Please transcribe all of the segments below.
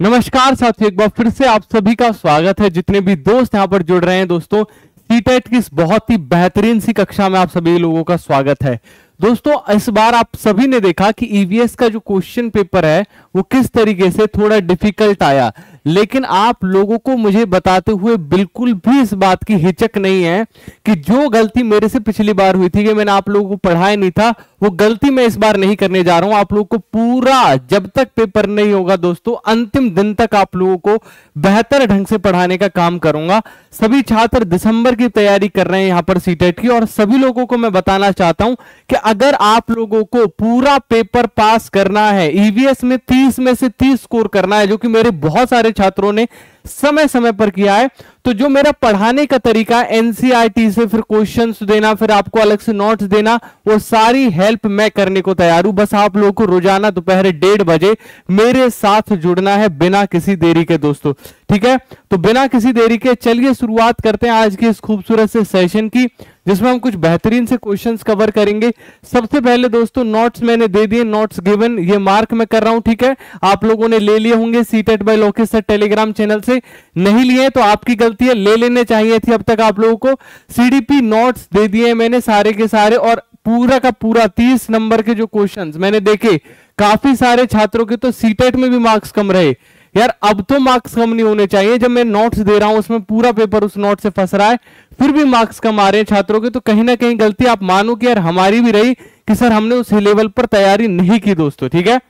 नमस्कार साथियों, एक बार फिर से आप सभी का स्वागत है। जितने भी दोस्त यहाँ पर जुड़ रहे हैं दोस्तों सीटेट की इस बहुत ही बेहतरीन सी कक्षा में आप सभी लोगों का स्वागत है। दोस्तों, इस बार आप सभी ने देखा कि ईवीएस का जो क्वेश्चन पेपर है, वो किस तरीके से थोड़ा डिफ़िकल्ट आया। लेकिन आप लोगों को मुझे बताते हुए बिल्कुल भी इस बात की हिचक नहीं है कि जो गलती मेरे से पिछली बार हुई थी कि मैंने आप लोगों को पढ़ाया नहीं था, वो गलती मैं इस बार नहीं करने जा रहा हूँ। आप लोगों को पूरा, जब तक पेपर नहीं होगा दोस्तों, अंतिम दिन तक आप लोगों को बेहतर ढंग से पढ़ाने का काम करूँगा। सभी छात्र दिसंबर की तैयारी कर रहे हैं यहाँ पर सीटेट की, और सभी लोगों को मैं बताना चाहता हूँ कि अगर आप लोगों को पूरा पेपर पास करना है ईवीएस में तीस में से तीस स्कोर करना है, जो कि मेरे बहुत सारे छात्रों ने समय समय पर किया है। तो जो मेरा पढ़ाने का तरीका एनसीआरटी e से फिर क्वेश्चंस देना, फिर आपको अलग से नोट्स देना, वो सारी हेल्प मैं करने को तैयार हूँ। बस आप लोगों को रोज़ाना दोपहर डेढ़ बजे मेरे साथ जुड़ना है बिना किसी देरी के दोस्तों। ठीक है? तो बिना किसी देरी के चलिए शुरुआत करते हैं आज के इस खूबसूरत से सेशन की। जिसमें हम कुछ बेहतरीन से क्वेश्चंस कवर करेंगे। सबसे पहले दोस्तों नोट्स मैंने दे दिए नोट्स गिवन ये मार्क मैं कर रहा हूँ, ठीक है? आप लोगों ने ले लिए होंगे CTET by Lokesh sir Telegram channel से। नहीं लिए तो आपकी गलती है, ले लेने चाहिए थी अब तक आप लोगों को। सीडीपी नोट्स दे दिए मैंने सारे के सारे और पूरा का पूरा तीस नंबर के जो क्वेश्चंस मैंने देखे, काफ़ी सारे छात्रों के तो सीटेट में भी मार्क्स कम रहे। यार, अब तो मार्क्स कम नहीं होने चाहिए। जब मैं नोट्स दे रहा हूँ, उसमें पूरा पेपर उस नोट से फंस रहा है, फिर भी मार्क्स कम आ रहे हैं छात्रों के तो कहीं ना कहीं गलती आप मानो कि यार, हमारी भी रही कि सर, हमने उस लेवल पर तैयारी नहीं की दोस्तों, ठीक है?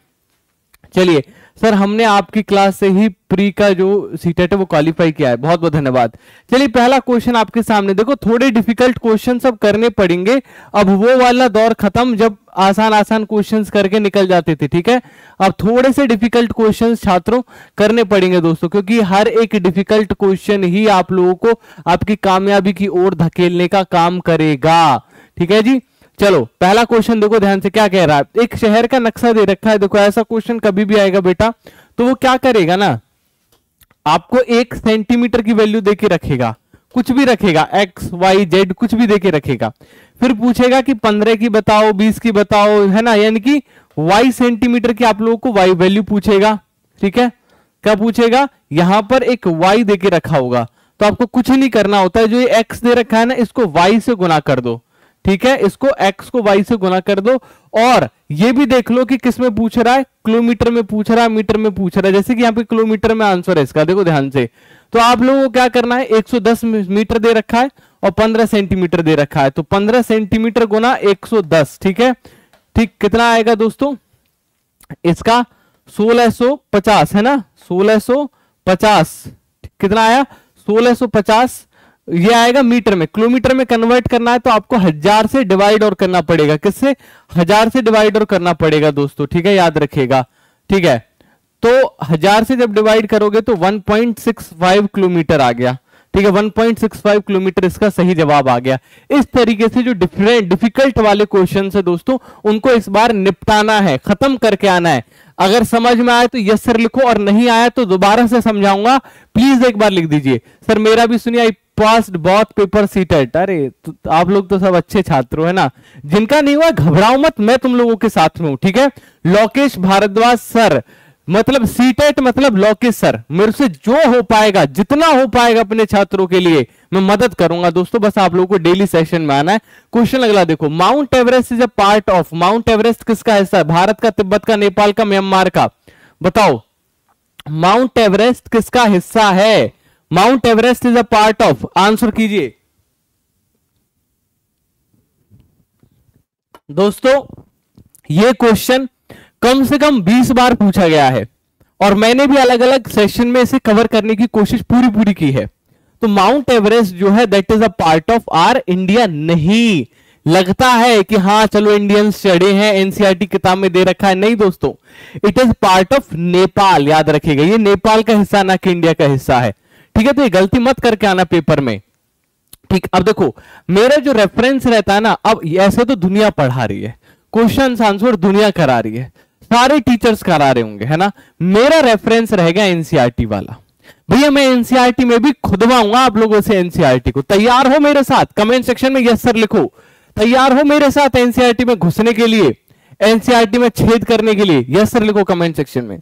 चलिए सर, हमने आपकी क्लास से ही प्री का जो सीटेट है वो क्वालिफाई किया है। बहुत बहुत धन्यवाद। चलिए, पहला क्वेश्चन आपके सामने। देखो, थोड़े डिफ़िकल्ट क्वेश्चन सब करने पड़ेंगे। अब वो वाला दौर खत्म जब आसान आसान क्वेश्चंस करके निकल जाते थे, ठीक है? अब थोड़े से डिफ़िकल्ट क्वेश्चंस छात्रों करने पड़ेंगे दोस्तों, क्योंकि हर एक डिफ़िकल्ट क्वेश्चन ही आप लोगों को आपकी कामयाबी की ओर धकेलने का काम करेगा। ठीक है जी? चलो, पहला क्वेश्चन देखो, ध्यान से क्या कह रहा है। एक शहर का नक्शा दे रखा है, देखो, ऐसा क्वेश्चन कभी भी आएगा बेटा। तो वो क्या करेगा ना? आपको एक सेंटीमीटर की वैल्यू देके रखेगा। कुछ भी रखेगा एक्स वाई जेड कुछ भी देके रखेगा। फिर पूछेगा कि पंद्रह की बताओ, बीस की बताओ, है ना? यानी कि वाई सेंटीमीटर की आप लोगों को वाई वैल्यू पूछेगा। ठीक है? क्या पूछेगा? यहाँ पर एक वाई देके रखा होगा। तो आपको कुछ नहीं करना होता है जो ये एक्स दे रखा है ना, इसको वाई से गुना कर दो। ठीक है? इसको x को y से गुना कर दो और ये भी देख लो कि किसमें पूछ रहा है? किलोमीटर में पूछ रहा है, मीटर में पूछ रहा है। जैसे कि यहाँ पे किलोमीटर में आंसर है इसका, देखो ध्यान से। तो आप लोगों को क्या करना है? 110 मीटर दे रखा है और 15 सेंटीमीटर दे रखा है। तो 15 सेंटीमीटर गुना 110 ठीक है? ठीक, कितना आएगा दोस्तों? इसका 1650 है ना? 1650 कितना आया? 1650 ये आएगा मीटर में। किलोमीटर में कन्वर्ट करना है तो आपको हज़ार से डिवाइड और करना पड़ेगा। किससे? हज़ार से डिवाइड और करना पड़ेगा दोस्तों, ठीक है? याद रखेगा ठीक है? तो हज़ार से जब डिवाइड करोगे तो 1.65 किलोमीटर आ गया, ठीक है? 1.65 किलोमीटर इसका सही जवाब आ गया। इस तरीके से जो डिफरेंट डिफ़िकल्ट वाले क्वेश्चन है दोस्तों, उनको इस बार निपटाना है, खत्म करके आना है। अगर समझ में आए तो यस सर लिखो, और नहीं आया तो दोबारा से समझाऊँगा। प्लीज़ एक बार लिख दीजिए। सर मेरा भी सुनिए आई पास बहुत पेपर सीटेड अरे तो आप लोग तो सब अच्छे छात्र है ना? जिनका नहीं हुआ, घबराओ मत, मैं तुम लोगों के साथ में हूँ, ठीक है? लोकेश भारद्वाज सर मतलब सीटेट मतलब लौकिक सर, मेरे से जो हो पाएगा, जितना हो पाएगा अपने छात्रों के लिए, मैं मदद करूँगा। दोस्तों, बस आप लोगों को डेली सेशन में आना है। क्वेश्चन अगला देखो Mount Everest is a part of Mount Everest किसका हिस्सा है? भारत का, तिब्बत का, नेपाल का म्यांमार का। बताओ माउंट एवरेस्ट किसका हिस्सा है? Mount Everest is a part of answer कीजिए। दोस्तों, ये क्वेश्चन कम से कम 20 बार पूछा गया है और मैंने भी अलग अलग सेशन में इसे कवर करने की कोशिश पूरी पूरी की है। तो माउंट एवरेस्ट जो है that is a part of our India नहीं। लगता है कि हाँ चलो इंडियंस चढ़े हैं एनसीआरटी e किताब में दे रखा है। नहीं दोस्तों it is part of Nepal याद रखिएगा। ये नेपाल का हिस्सा, ना कि इंडिया का हिस्सा है। ठीक है तो ये गलती मत करके आना पेपर में। ठीक, अब देखो, मेरा जो रेफरेंस रहता है ना, अब ऐसे तो दुनिया पढ़ा रही है। क्वेश्चन आंसर दुनिया करा रही है। सारे टीचर्स करा रहे होंगे, है ना? मेरा रेफरेंस रहेगा एनसीआरटी वाला। भैया, मैं एनसीआरटी में भी खुदवाऊँगा आप लोगों से एनसीआरटी को। तैयार हो मेरे साथ? कमेंट सेक्शन में यस सर लिखो। तैयार हो मेरे साथ एनसीआरटी में घुसने के लिए? एनसीआरटी में छेद करने के लिए? यस सर लिखो कमेंट सेक्शन में।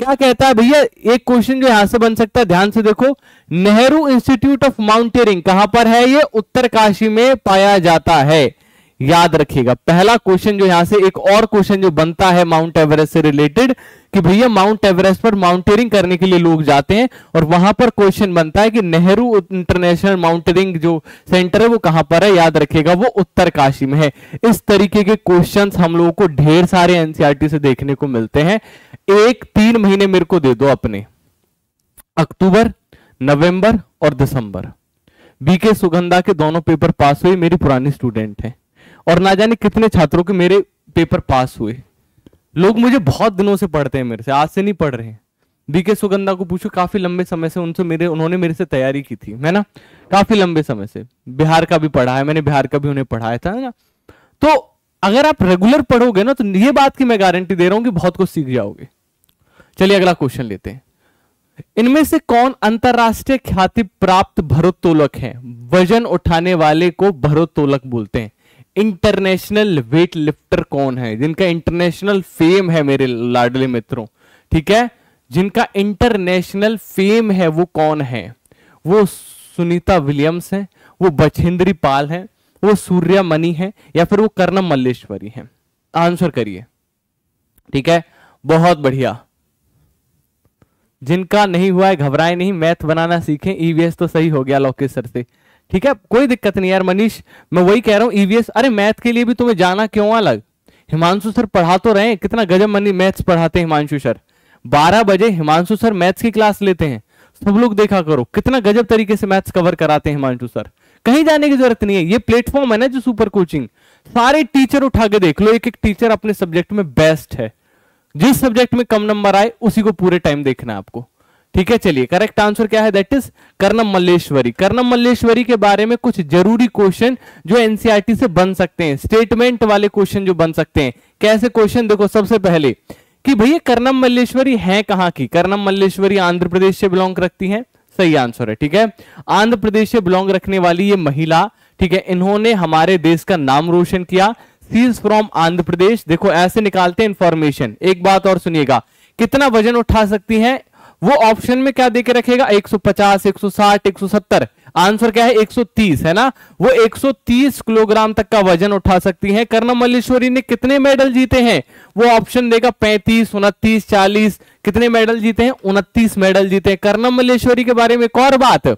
क्या कहता है भैया? एक क्वेश्चन जो यहाँ से बन सकता है, ध्यान से देखो। नेहरू इंस्टीट्यूट ऑफ़ माउंटेनियरिंग कहाँ पर है ये? उत्तरकाशी में पाया जाता है। याद रखिएगा, पहला क्वेश्चन जो यहाँ से एक और क्वेश्चन जो बनता है माउंट एवरेस्ट से रिलेटेड कि भैया माउंट एवरेस्ट पर माउंटेनिंग करने के लिए लोग जाते हैं और वहाँ पर क्वेश्चन बनता है कि नेहरू इंटरनेशनल माउंटेनिंग जो सेंटर है, वो कहाँ पर है? याद रखेगा वो उत्तरकाशी में है। इस तरीके के क्वेश्चन हम लोगों को ढेर सारे एनसीआरटी से देखने को मिलते हैं। एक तीन महीने मेरे को दे दो अपने। अक्टूबर, नवंबर और दिसंबर। बीके सुगंधा के दोनों पेपर पास हुए, मेरी पुरानी स्टूडेंट है। और ना जाने कितने छात्रों के मेरे पेपर पास हुए। लोग मुझे बहुत दिनों से पढ़ते हैं मेरे से, आज से नहीं पढ़ रहे हैं। बीके सुगंधा को पूछो, काफ़ी लंबे समय से उनसे मेरे, उन्होंने मेरे से तैयारी की थी, है ना? काफ़ी लंबे समय से। बिहार का भी पढ़ा है मैंने, बिहार का भी उन्हें पढ़ाया था ना? तो अगर आप रेगुलर पढ़ोगे ना तो ये बात की मैं गारंटी दे रहा हूँ कि बहुत कुछ सीख जाओगे। चलिए अगला क्वेश्चन लेते हैं। इनमें से कौन अंतरराष्ट्रीय ख्याति प्राप्त भरोत्तोलक है? वज़न उठाने वाले को भरोत्तोलक बोलते हैं। इंटरनेशनल वेट लिफ्टर कौन है? जिनका इंटरनेशनल फेम है मेरे लाडले मित्रों, ठीक है? जिनका इंटरनेशनल फेम है वो कौन है? वो सुनीता विलियम्स है, वो बछेंद्री पाल है, वो सूर्या मनी है, या फिर वो कर्णम मल्लेश्वरी है? आंसर करिए। ठीक है? बहुत बढ़िया। जिनका नहीं हुआ है, घबराए नहीं, मैथ बनाना सीखें ईवीएस तो सही हो गया लोकेश सर से। ठीक है? कोई दिक्कत नहीं यार, मनीष, मैं वही कह रहा हूँ ईवीएस अरे मैथ के लिए भी तुम्हें जाना क्यों अलग? हिमांशु सर पढ़ा तो रहे कितना गजब मनी, मैथ्स पढ़ाते हैं हिमांशु सर। बारह बजे हिमांशु सर मैथ्स की क्लास लेते हैं। सब लोग देखा करो, कितना गजब तरीके से मैथ्स कवर कराते हैं हिमांशु सर। कहीं जाने की ज़रूरत नहीं है, ये प्लेटफॉर्म है ना जो सुपर कोचिंग, सारे टीचर उठा के देख लो एक एक टीचर अपने सब्जेक्ट में बेस्ट है। जिस सब्जेक्ट में कम नंबर आए, उसी को पूरे टाइम देखना है आपको। ठीक है, चलिए करेक्ट आंसर क्या है? That is Karnam Malleswari. Karnam Malleswari के बारे में कुछ ज़रूरी क्वेश्चन जो एनसीआरटी से बन सकते हैं। स्टेटमेंट वाले क्वेश्चन जो बन सकते हैं। कैसे क्वेश्चन देखो, सबसे पहले कि भैया, कर्णम मल्लेश्वरी है कहाँ की? कर्णम मल्लेश्वरी आंध्र प्रदेश से बिलोंग रखती है। सही आंसर है, ठीक है? आंध्र प्रदेश से बिलोंग रखने वाली ये महिला, ठीक है, इन्होंने हमारे देश का नाम रोशन किया। She's from Andhra Pradesh. देखो, ऐसे निकालते हैं इंफॉर्मेशन एक बात और सुनिएगा। कितना वज़न उठा सकती हैं? वो ऑप्शन में क्या देके रखेगा? 150, 160, 170 आंसर क्या है? 130 है ना? वो 130 किलोग्राम तक का वज़न उठा सकती है। कर्णम मल्लेश्वरी ने कितने मेडल जीते हैं? वो ऑप्शन देगा 35, उनतीस 40 कितने मेडल जीते हैं? उनतीस मेडल जीते हैं। कर्णम मल्लेश्वरी के बारे में एक और बात।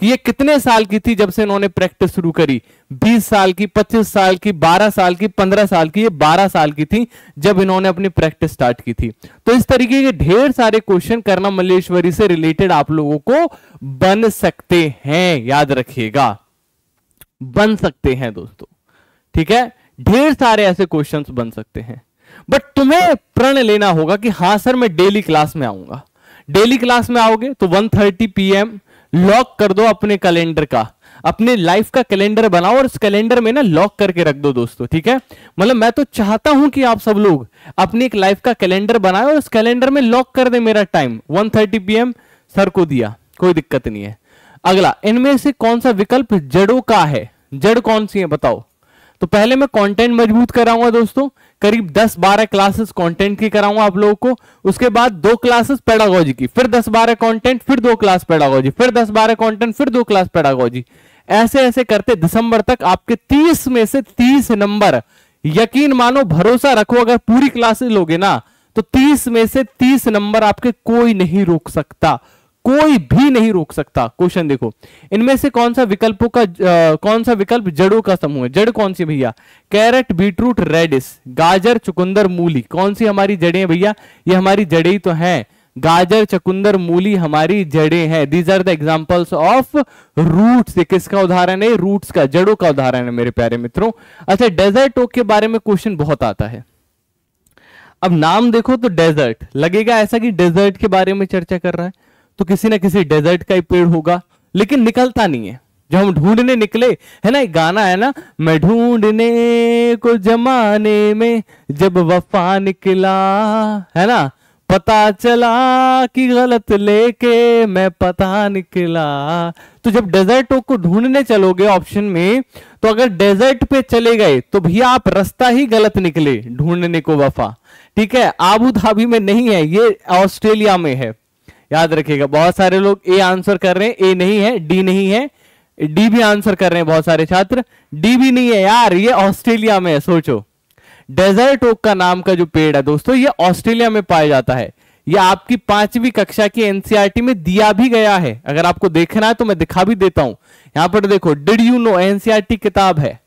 कि ये कितने साल की थी जब से इन्होंने प्रैक्टिस शुरू करी? 20 साल की 25 साल की 12 साल की 15 साल की, ये 12 साल की थी जब इन्होंने अपनी प्रैक्टिस स्टार्ट की थी। तो इस तरीके के ढेर सारे क्वेश्चन करना मल्लेश्वरी से रिलेटेड आप लोगों को बन सकते हैं, याद रखिएगा। बन सकते हैं दोस्तों, ठीक है? ढेर सारे ऐसे क्वेश्चन बन सकते हैं। बट तुम्हें प्रण लेना होगा कि हाँ सर, मैं डेली क्लास में आऊँगा। डेली क्लास में आओगे तो 1:30 पीएम लॉक कर दो अपने कैलेंडर का। अपने लाइफ का कैलेंडर बनाओ और उस कैलेंडर में ना लॉक करके रख दो दोस्तों, ठीक है? मतलब मैं तो चाहता हूँ कि आप सब लोग अपनी एक लाइफ का कैलेंडर बनाए और उस कैलेंडर में लॉक कर दे मेरा टाइम 1:30 पीएम सर को दिया, कोई दिक्कत नहीं है। अगला, इनमें से कौन सा विकल्प जड़ों का है? जड़ कौन सी है, बताओ। तो पहले मैं कंटेंट मज़बूत कराऊँगा दोस्तों। करीब 10-12 क्लासेस कंटेंट की कराऊँगा आप लोगों को। उसके बाद दो क्लासेस पेडागोजी की, फिर 10-12 कंटेंट फिर दो क्लास पेडागोजी फिर 10-12 कंटेंट फिर दो क्लास पेडागोजी ऐसे ऐसे करते दिसंबर तक आपके 30 में से 30 नंबर। यकीन मानो, भरोसा रखो, अगर पूरी क्लासेस लोगे ना तो 30 में से 30 नंबर आपके कोई नहीं रोक सकता। कोई भी नहीं रोक सकता। क्वेश्चन देखो। इनमें से कौन सा विकल्पों का आ, कौन सा विकल्प जड़ों का समूह है? जड़ कौन सी भैया? कैरेट बीटरूट रेडिस गाजर चुकंदर मूली। कौन सी हमारी जड़ें भैया? ये हमारी जड़े ही तो हैं। गाजर चकुंदर मूली हमारी जड़ें हैं। These are the examples of roots किसका उदाहरण है? रूट्स का जड़ों का उदाहरण है मेरे प्यारे मित्रों। अच्छा डेजर्ट ओक के बारे में क्वेश्चन बहुत आता है। अब नाम देखो तो डेजर्ट लगेगा ऐसा कि डेजर्ट के बारे में चर्चा कर रहा है। तो किसी ना किसी डेजर्ट का ही पेड़ होगा। लेकिन निकलता नहीं है। जब हम ढूँढने निकले, है ना, एक गाना है ना, मैं ढूँढने को जमाने में जब वफा निकला, है ना, पता चला कि गलत लेके मैं पता निकला। तो जब डेजर्ट को ढूँढने चलोगे ऑप्शन में तो अगर डेजर्ट पे चले गए तो भैया आप रास्ता ही गलत निकले, ढूँढने को वफा। ठीक है आबू धाबी में नहीं है, ये ऑस्ट्रेलिया में है। याद रखिएगा, बहुत सारे लोग ए आंसर कर रहे हैं, ए नहीं है, डी नहीं है, डी भी आंसर कर रहे हैं बहुत सारे छात्र, डी भी नहीं है यार, ये ऑस्ट्रेलिया में है, सोचो। डेजर्ट ओक का नाम का जो पेड़ है दोस्तों, ये ऑस्ट्रेलिया में पाया जाता है। ये आपकी पांचवी कक्षा की एनसीआरटी में दिया भी गया है। अगर आपको देखना है तो मैं दिखा भी देता हूँ। यहाँ पर देखो डिड यू नो एनसीआरटी किताब है?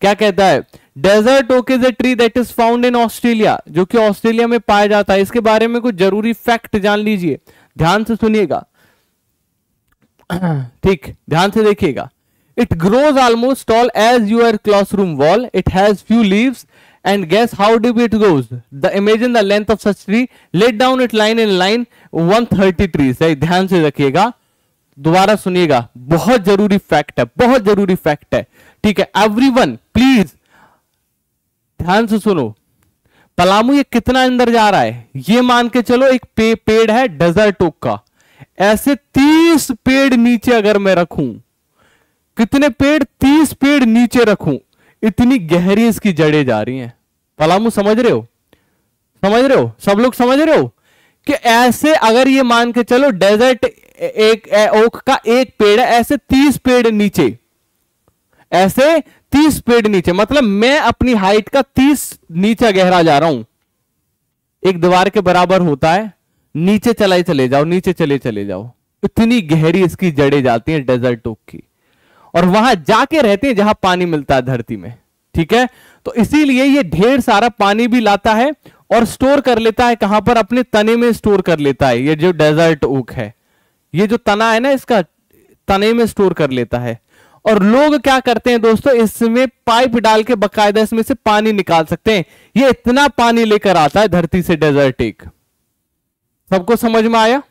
क्या कहता है? Desert oak is a tree that is found in Australia जो कि ऑस्ट्रेलिया में पाया जाता है। इसके बारे में कुछ ज़रूरी फैक्ट जान लीजिए। ध्यान से सुनिएगा। ठीक, ध्यान से देखिएगा। It grows almost all as your classroom wall it has few leaves and guess how deep it goes? The, imagine the length of such tree. Let down it line in line 130 trees. है ध्यान से रखिएगा। दोबारा सुनिएगा। बहुत ज़रूरी fact है, बहुत ज़रूरी फैक्ट है। ठीक है एवरीवन प्लीज़ ध्यान से सुनो। पलामू ये कितना अंदर जा रहा है? ये मान के चलो एक पे, पेड़ है डेजर्ट ओक का। ऐसे तीस पेड़ नीचे अगर मैं रखूँ कितने पेड़? तीस पेड़ नीचे रखूँ इतनी गहरी इसकी जड़ें जा रही हैं। पलामू समझ रहे हो? समझ रहे हो? सब लोग समझ रहे हो? कि ऐसे अगर ये मान के चलो डेजर्ट एक ओक का एक पेड़ है ऐसे तीस पेड़ नीचे। ऐसे तीस पेड़ नीचे मतलब मैं अपनी हाइट का तीस नीचे गहरा जा रहा हूँ। एक दीवार के बराबर होता है, नीचे चलाए चले जाओ, नीचे चले चले जाओ। इतनी गहरी इसकी जड़ें जाती हैं डेजर्ट ओक की। और वहाँ जाके रहते हैं जहाँ पानी मिलता है धरती में, ठीक है? तो इसीलिए ये ढेर सारा पानी भी लाता है और स्टोर कर लेता है, कहाँ पर? अपने तने में स्टोर कर लेता है। ये जो डेजर्ट ओक है, ये जो तना है ना, इसका तने में स्टोर कर लेता है। और लोग क्या करते हैं दोस्तों, इसमें पाइप डाल के बकायदा इसमें से पानी निकाल सकते हैं। ये इतना पानी लेकर आता है धरती से डेजर्ट एक। सबको समझ में आया?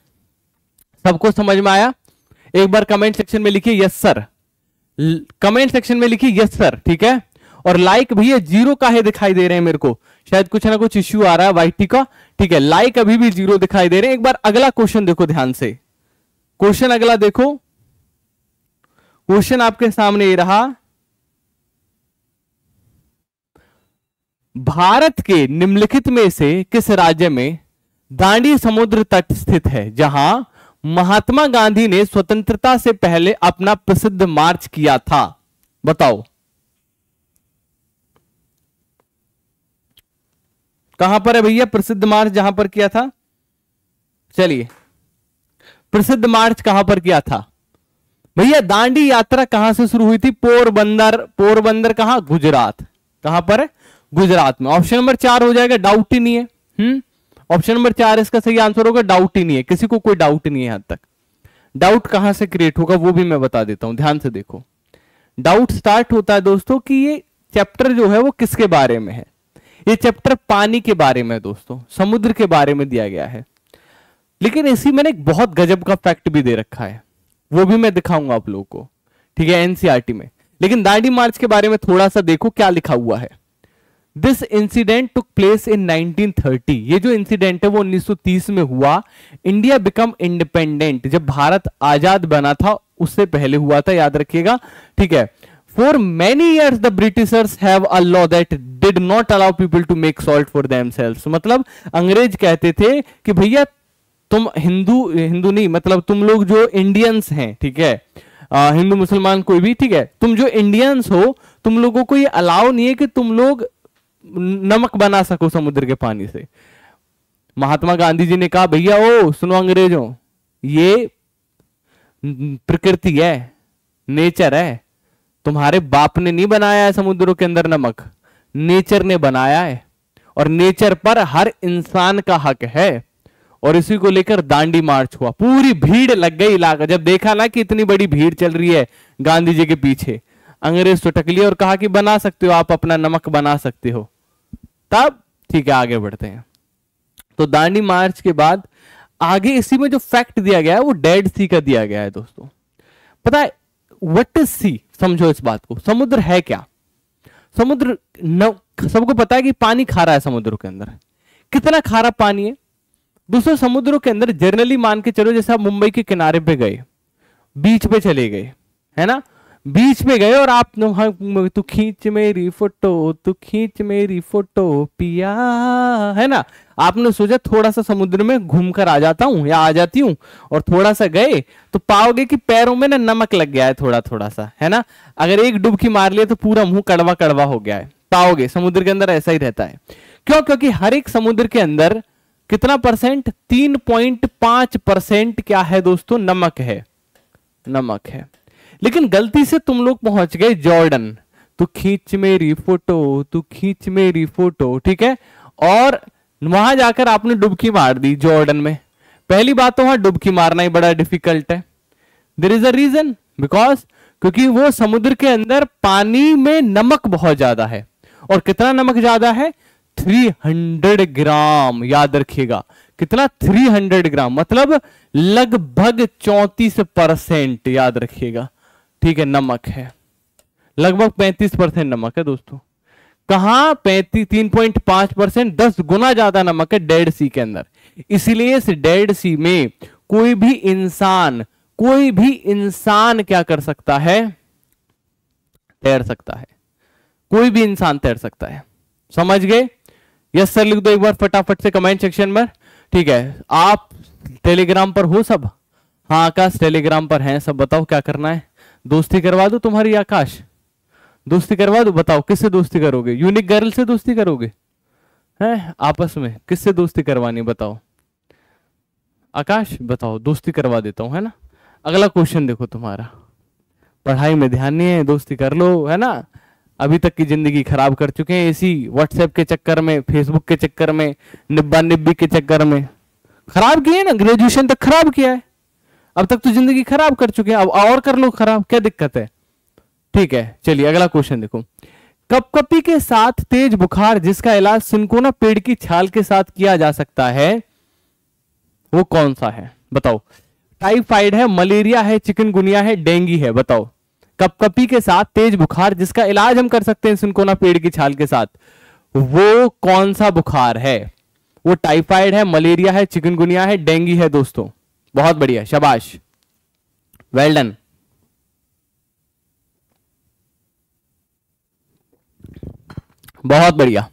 सबको समझ में आया? एक बार कमेंट सेक्शन में लिखिए यस सर कमेंट सेक्शन में लिखिए यस सर ठीक है? और लाइक भैया ज़ीरो का है दिखाई दे रहे हैं मेरे को। शायद कुछ ना कुछ इश्यू आ रहा है वाइटी का, ठीक है? लाइक अभी भी ज़ीरो दिखाई दे रहे हैं। एक बार अगला क्वेश्चन देखो ध्यान से। क्वेश्चन अगला देखो। क्वेश्चन आपके सामने ये रहा, भारत के निम्नलिखित में से किस राज्य में दांडी समुद्र तट स्थित है, जहाँ महात्मा गांधी ने स्वतंत्रता से पहले अपना प्रसिद्ध मार्च किया था? बताओ। कहाँ पर है भैया प्रसिद्ध मार्च, जहाँ पर किया था? चलिए। प्रसिद्ध मार्च कहाँ पर किया था? भैया दांडी यात्रा कहाँ से शुरू हुई थी? पोरबंदर पोरबंदर कहाँ? गुजरात। कहाँ पर है? गुजरात में। ऑप्शन नंबर चार हो जाएगा डाउट ही नहीं है। हम्म? ऑप्शन नंबर चार इसका सही आंसर होगा डाउट ही नहीं है। किसी को कोई डाउट नहीं है यहाँ तक। डाउट कहाँ से क्रिएट होगा वो भी मैं बता देता हूँ। ध्यान से देखो। डाउट स्टार्ट होता है दोस्तों कि ये चैप्टर जो है वो किसके बारे में है? ये चैप्टर पानी के बारे में दोस्तों। समुद्र के बारे में दिया गया है। लेकिन इसी मैंने एक बहुत गजब का फैक्ट भी दे रखा है। वो भी मैं दिखाऊँगा आप लोगों को, ठीक है एनसीआरटी में। लेकिन दांडी मार्च के बारे में थोड़ा सा देखो, क्या लिखा हुआ है। This incident took place in 1930 ये जो इंसिडेंट है, वो 1930 में हुआ। इंडिया बिकम इंडिपेंडेंट जब भारत आज़ाद बना था, उससे पहले हुआ था, याद रखिएगा, ठीक है। For many years the Britishers have a law that did not allow people to make salt for them मतलब अंग्रेज़ कहते थे कि भैया तुम हिंदू हिंदू नहीं मतलब तुम लोग जो इंडियंस हैं, ठीक है? हिंदू, मुसलमान कोई भी, ठीक है? तुम जो इंडियंस हो, तुम लोगों को ये अलाउ नहीं है कि तुम लोग नमक बना सको समुद्र के पानी से। महात्मा गांधी जी ने कहा, भैया, ओ, सुनो अंग्रेज़ों, ये प्रकृति है नेचर है। तुम्हारे बाप ने नहीं बनाया है समुद्रों के अंदर नमक। नेचर ने बनाया है। और नेचर पर हर इंसान का हक है। और इसी को लेकर दांडी मार्च हुआ। पूरी भीड़ लग गई इलाका। जब देखा ना कि इतनी बड़ी भीड़ चल रही है गांधी जी के पीछे, अंग्रेज़ तो टक लिया और कहा कि बना सकते हो, आप अपना नमक बना सकते हो। तब ठीक है, आगे बढ़ते हैं। तो दांडी मार्च के बाद आगे इसी में जो फैक्ट दिया गया है, वो डेड सी का दिया गया है दोस्तों। पता है वट इज़ सी समझो इस बात को। समुद्र है क्या? समुद्र न, सबको पता है कि पानी खारा है समुद्र के अंदर। कितना खारा पानी है? दोस्तों समुद्रों के अंदर जनरली मान के चलो, जैसे आप मुंबई के किनारे पे गए, बीच पे चले गए, है ना? बीच में गए और आप तू खींच मेरी फ़ोटो, तू खींच मेरी फ़ोटो, पिया, है ना? आपने सोचा थोड़ा सा समुद्र में घूम कर आ जाता हूँ या आ जाती हूँ और थोड़ा सा गए तो पाओगे कि पैरों में ना नमक लग गया है थोड़ा थोड़ा सा है ना? अगर एक डुबकी मार लिया तो पूरा मुँह कड़वा कड़वा हो गया है, पाओगे? समुद्र के अंदर ऐसा ही रहता है। क्यों? क्योंकि हर एक समुद्र के अंदर कितना परसेंट? तीन पॉइंट पाँच परसेंट क्या है दोस्तों? नमक है। नमक है। लेकिन गलती से तुम लोग पहुँच गए जॉर्डन। तू खींच मेरी फ़ोटो, तू खींच मेरी फ़ोटो, ठीक है? और वहाँ जाकर आपने डुबकी मार दी जॉर्डन में। पहली बात तो वहाँ डुबकी मारना ही बड़ा डिफ़िकल्ट है। There is a reason because क्योंकि वो समुद्र के अंदर पानी में नमक बहुत ज़्यादा है। और कितना नमक ज़्यादा है? 300 ग्राम, याद रखिएगा। कितना? 300 ग्राम मतलब लगभग 34 परसेंट, याद रखिएगा। ठीक है, नमक है। लगभग 35 परसेंट नमक है दोस्तों। कहा? पैंतीस, तीन पॉइंट पाँच परसेंट, दस गुना ज़्यादा नमक है डेड सी के अंदर। इसलिए इस डेड सी में कोई भी इंसान, कोई भी इंसान क्या कर सकता है? तैर सकता है। कोई भी इंसान तैर सकता है। समझ गए? यस सर लिख दो एक बार फटाफट से कमेंट सेक्शन में। ठीक है, आप टेलीग्राम पर हो सब? हाँ आकाश टेलीग्राम पर हैं सब, बताओ क्या करना है? दोस्ती करवा दो तुम्हारी आकाश। दोस्ती करवा दो, बताओ किससे दोस्ती करोगे? यूनिक गर्ल से दोस्ती करोगे? हैं, आपस में, किससे दोस्ती करवानी बताओ। आकाश, बताओ, दोस्ती करवा देता हूँ, है ना? अगला क्वेश्चन देखो तुम्हारा। पढ़ाई में ध्यान नहीं है, दोस्ती कर लो, है ना? अभी तक की ज़िंदगी खराब कर चुके हैं इसी व्हाट्सएप के चक्कर में फेसबुक के चक्कर में, निब्बा निब्बी के चक्कर में। खराब किए ना? ग्रेजुएशन तक खराब किया है। अब तक तो ज़िंदगी खराब कर चुके हैं। अब और कर लो खराब। क्या दिक्कत है? ठीक है, चलिए अगला क्वेश्चन देखो। कपकपी के साथ तेज बुखार, जिसका इलाज सिंकोना पेड़ की छाल के साथ किया जा सकता है, वो कौन सा है? बताओ। टाइफाइड है, मलेरिया है, चिकनगुनिया है, डेंगी है, बताओ। कपकपी के साथ तेज बुखार, जिसका इलाज हम कर सकते हैं सिंकोना पेड़ की छाल के साथ। वो कौन सा बुखार है? वो टाइफाइड है मलेरिया है, चिकनगुनिया है डेंगू है, दोस्तों। बहुत बढ़िया, शबाश। वेल डन बहुत बढ़िया।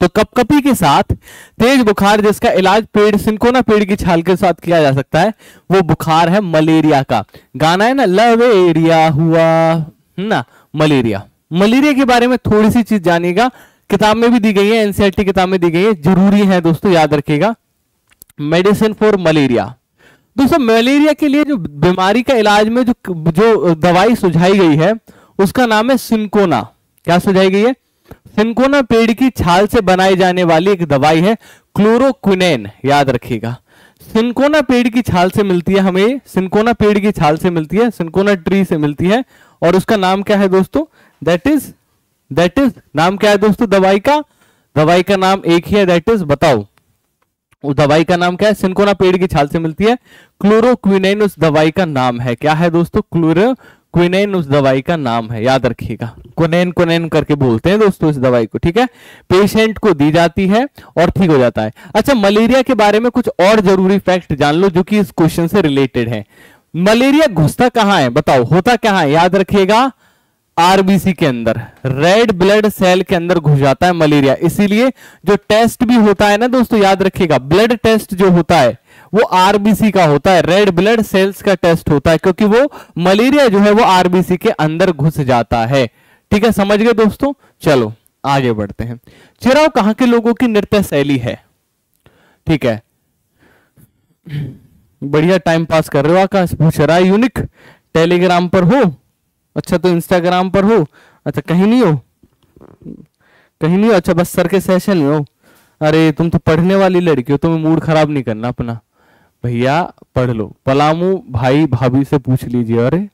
तो कपकपी के साथ तेज बुखार जिसका इलाज पेड़, सिंकोना पेड़ की छाल के साथ किया जा सकता है, वो बुखार है मलेरिया का। गाना है ना, लवेरिया हुआ ना, मलेरिया। मलेरिया के बारे में थोड़ी सी चीज़ जानिएगा। किताब में भी दी गई है एनसीआरटी किताब में दी गई है, ज़रूरी है दोस्तों, याद रखिएगा। मेडिसिन फॉर मलेरिया दोस्तों मलेरिया के लिए जो बीमारी का इलाज में जो जो दवाई सुझाई गई है, उसका नाम है सिंकोना। क्या सुझाई गई है? सिंकोना पेड़ की छाल से बनाई जाने वाली एक दवाई है, क्लोरोक्विनेन, याद रखिएगा। सिंकोना पेड़ की छाल से मिलती है हमें, सिंकोना पेड़ की छाल से मिलती है, सिंकोना ट्री से मिलती है, और उसका नाम क्या है दोस्तों? दैट इज़ दैट इज़ नाम क्या है दोस्तों दवाई का? दवाई का नाम एक ही है दैट इज़ बताओ। उस दवाई का नाम क्या है? सिंकोना पेड़ की छाल से मिलती है। क्लोरोक्विनेन उस दवाई का नाम है। क्या है दोस्तों? क्लोरो क्विनेन उस दवाई का नाम है, याद रखिएगा। क्विनेन क्विनेन करके बोलते हैं दोस्तों इस दवाई को, ठीक है? पेशेंट को दी जाती है और ठीक हो जाता है। अच्छा मलेरिया के बारे में कुछ और ज़रूरी फैक्ट जान लो जो कि इस क्वेश्चन से रिलेटेड है। मलेरिया घुसता कहाँ है, बताओ, होता क्या है, याद रखिएगा? आरबीसी के अंदर रेड ब्लड सेल के अंदर घुस जाता है मलेरिया। इसीलिए जो टेस्ट भी होता है ना दोस्तों, याद रखिएगा ब्लड टेस्ट जो होता है वो आरबीसी का होता है। रेड ब्लड सेल्स का टेस्ट होता है, क्योंकि वो मलेरिया जो है वो आरबीसी के अंदर घुस जाता है। ठीक है, समझ गए दोस्तों? चलो, आगे बढ़ते हैं। चिराव कहाँ के लोगों की नृत्य शैली है? ठीक है। बढ़िया टाइम पास कर रहे हो आकाश, पूछ रहा है यूनिक टेलीग्राम पर हो? अच्छा तो इंस्टाग्राम पर हो? अच्छा कहीं नहीं हो? कहीं नहीं हो? अच्छा बस सर के सेशन में हो। अरे, तुम तो पढ़ने वाली लड़की हो, तुम्हें मूड खराब नहीं करना अपना। भैया, पढ़ लो। पलामू भाई भाभी से पूछ लीजिए। अरे,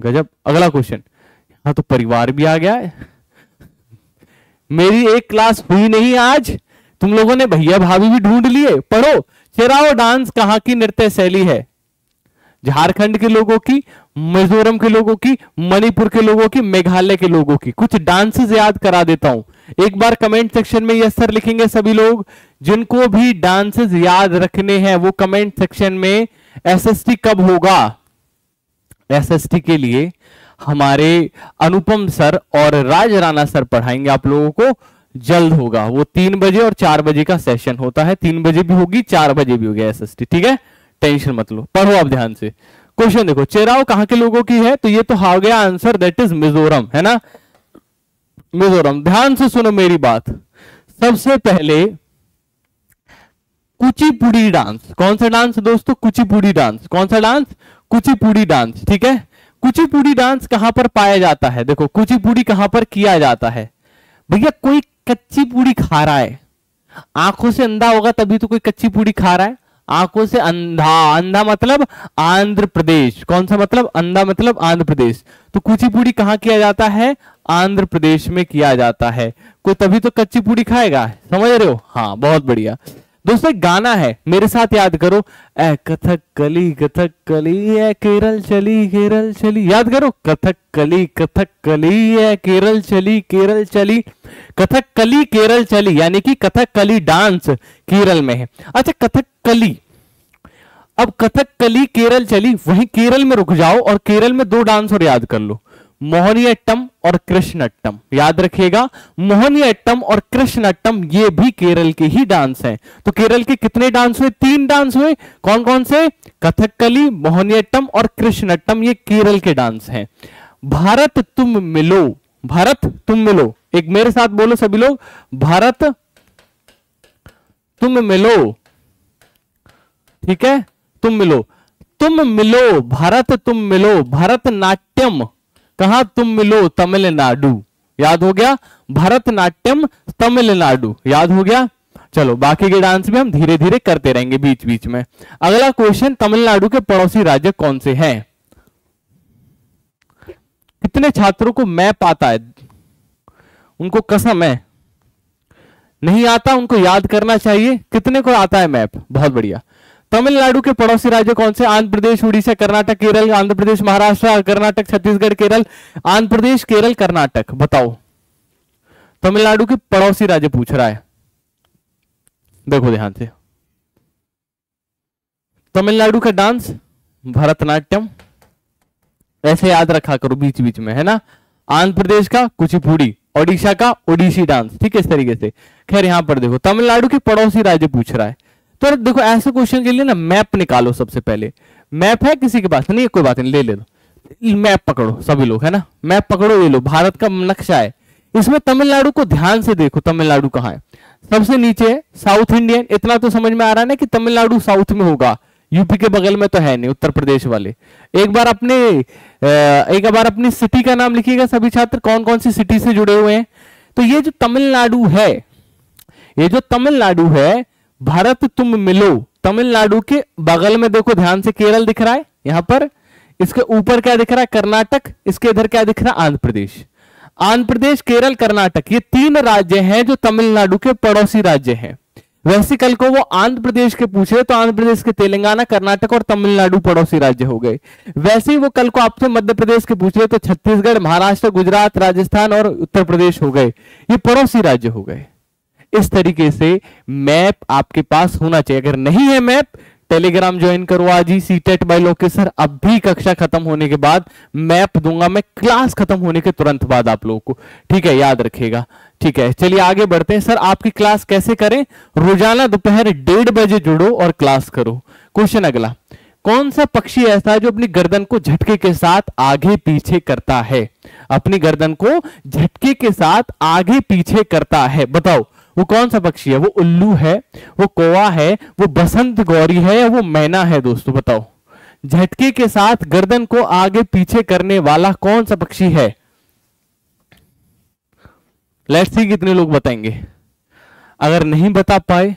गजब। अगला क्वेश्चन हाँ तो परिवार भी आ गया है। मेरी एक क्लास हुई नहीं आज। तुम लोगों ने भैया भाभी भी ढूंढ लिए। पढ़ो। चेराओ डांस कहाँ की नृत्य शैली है। झारखंड के लोगों की, मिजोरम के लोगों की, मणिपुर के लोगों की, मेघालय के लोगों की। कुछ डांसेस याद करा देता हूँ। एक बार कमेंट सेक्शन में यस सर लिखेंगे सभी लोग, जिनको भी डांसेस याद रखने हैं, वो कमेंट सेक्शन में एसएसटी कब होगा? एसएसटी के लिए हमारे अनुपम सर और राज राणा सर पढ़ाएँगे आप लोगों को। जल्द होगा। वो तीन बजे और चार बजे का सेशन होता है। तीन बजे भी होगी, चार बजे भी होगी एस ठीक है? टेंशन मत लो, पढ़ो आप ध्यान से। क्वेश्चन देखो, चेराव कहाँ के लोगों की है? तो ये तो हो गया आंसर दैट इज़ मिजोरम, है ना? मिजोरम, ध्यान से सुनो मेरी बात। सबसे पहले, कुचिपुड़ी डांस। कौन सा डांस दोस्तों? कुचिपुड़ी डांस। कौन सा डांस? कुचिपुड़ी डांस, ठीक है? कुचिपुड़ी डांस कहाँ पर पाया जाता है? देखो, कुचिपुड़ी कहाँ पर किया जाता है? भैया, कोई कच्ची पूड़ी खा रहा है? आँखों से अंधा होगा तभी तो कोई कच्ची पूड़ी खा रहा है। आँखों से अंधा अंधा मतलब आंध्र प्रदेश। कौन सा मतलब? अंधा मतलब आंध्र प्रदेश। तो कुचिपुड़ी कहाँ किया जाता है? आंध्र प्रदेश में किया जाता है। कोई तभी तो कच्ची पूड़ी खाएगा? समझ रहे हो? हाँ बहुत बढ़िया। दोस्तों, एक गाना है, मेरे साथ याद करो। ए कथक कली कथक कली ए केरल चली केरल चली। याद करो, कथक कली कथक कली ए केरल चली केरल चली। कथक कली, केरल चली, यानी कि कथक कली डांस केरल में है। अच्छा कथक कली। अब कथक कली, केरल चली, वहीं केरल में रुक जाओ और केरल में दो डांस और याद कर लो। मोहनियट्टम और कृष्णट्टम। याद रखिएगा, मोहनियट्टम और कृष्णट्टम, ये भी केरल के ही डांस हैं। तो केरल के कितने डांस हुए? तीन डांस हुए। कौन कौन से? कथकली, मोहनियट्टम और कृष्णट्टम, ये केरल के डांस हैं। भारत तुम मिलो। भारत तुम मिलो। एक मेरे साथ बोलो सभी लोग। भारत तुम मिलो। ठीक है? तुम मिलो। तुम मिलो। भारत तुम मिलो। भरतनाट्यम। कहा तुम मिलो तमिलनाडु? याद हो गया? भरतनाट्यम तमिलनाडु। याद हो गया? चलो, बाकी के डांस भी हम धीरे धीरे करते रहेंगे बीच बीच में। अगला क्वेश्चन तमिलनाडु के पड़ोसी राज्य कौन से हैं? कितने छात्रों को मैप आता है? उनको कसम है। नहीं आता, उनको याद करना चाहिए। कितने को आता है मैप? बहुत बढ़िया। तमिलनाडु के पड़ोसी राज्य कौन से? आंध्र प्रदेश, उड़ीसा, कर्नाटक, केरल, आंध्र प्रदेश, महाराष्ट्र, कर्नाटक, छत्तीसगढ़, केरल, आंध्र प्रदेश, केरल, कर्नाटक। बताओ। तमिलनाडु के पड़ोसी राज्य पूछ रहा है। देखो ध्यान से। तमिलनाडु का डांस, भरतनाट्यम, ऐसे याद रखा करो बीच बीच में, है ना? आंध्र प्रदेश का कुचिपुड़ी, ओडिशा का ओडिसी डांस, ठीक है, इस तरीके से। खैर, यहाँ पर देखो, तमिलनाडु के पड़ोसी राज्य पूछ रहा है। तो देखो, ऐसे क्वेश्चन के लिए ना मैप निकालो सबसे पहले। मैप है किसी के पास? नहीं, कोई बात नहीं, ले ले लो। मैप पकड़ो, सभी लोग, है ना? मैप पकड़ो ये लो। भारत का नक्शा है। इसमें तमिलनाडु को ध्यान से देखो, तमिलनाडु कहाँ है। सबसे नीचे साउथ इंडियन इतना तो समझ में आ रहा है ना कि तमिलनाडु साउथ में होगा। यूपी के बगल में तो है नहीं, उत्तर प्रदेश वाले। एक बार अपने एक बार अपनी सिटी का नाम लिखिएगा सभी छात्र कौन कौन सी सिटी से जुड़े हुए हैं। तो ये जो तमिलनाडु है, ये जो तमिलनाडु है भारत तुम मिलो। तमिलनाडु के बगल में देखो, ध्यान से केरल दिख रहा है, यहाँ पर। इसके ऊपर क्या दिख रहा है? कर्नाटक। इसके इधर क्या दिख रहा है? आंध्र प्रदेश। आंध्र प्रदेश, केरल, कर्नाटक, ये तीन राज्य हैं जो तमिलनाडु के पड़ोसी राज्य हैं। वैसे कल को वो आंध्र प्रदेश के पूछे तो आंध्र प्रदेश के तेलंगाना, कर्नाटक और तमिलनाडु पड़ोसी राज्य हो गए। वैसे ही वो कल को आपसे मध्य प्रदेश के पूछे तो छत्तीसगढ़, महाराष्ट्र, गुजरात, राजस्थान और उत्तर प्रदेश हो गए। ये पड़ोसी राज्य हो गए। इस तरीके से मैप आपके पास होना चाहिए। अगर नहीं है मैप, टेलीग्राम ज्वाइन करो आज ही CTET by Lokesh sir अब भी कक्षा खत्म होने के बाद मैप दूँगा मैं, क्लास खत्म होने के तुरंत बाद आप लोगों को। ठीक है, याद रखेगा। ठीक है, चलिए आगे बढ़ते हैं। सर, आपकी क्लास कैसे करें? रोज़ाना दोपहर डेढ़ बजे जुड़ो और क्लास करो। क्वेश्चन अगला, कौन सा पक्षी ऐसा है जो अपनी गर्दन को झटके के साथ आगे पीछे करता है? अपनी गर्दन को झटके के साथ आगे पीछे करता है। बताओ वो कौन सा पक्षी है? वो उल्लू है, वो कोवा है, वो बसंत गौरी है या वो मैना है दोस्तों, बताओ। झटके के साथ गर्दन को आगे पीछे करने वाला कौन सा पक्षी है? लेट्स सी कितने लोग बताएँगे। अगर नहीं बता पाए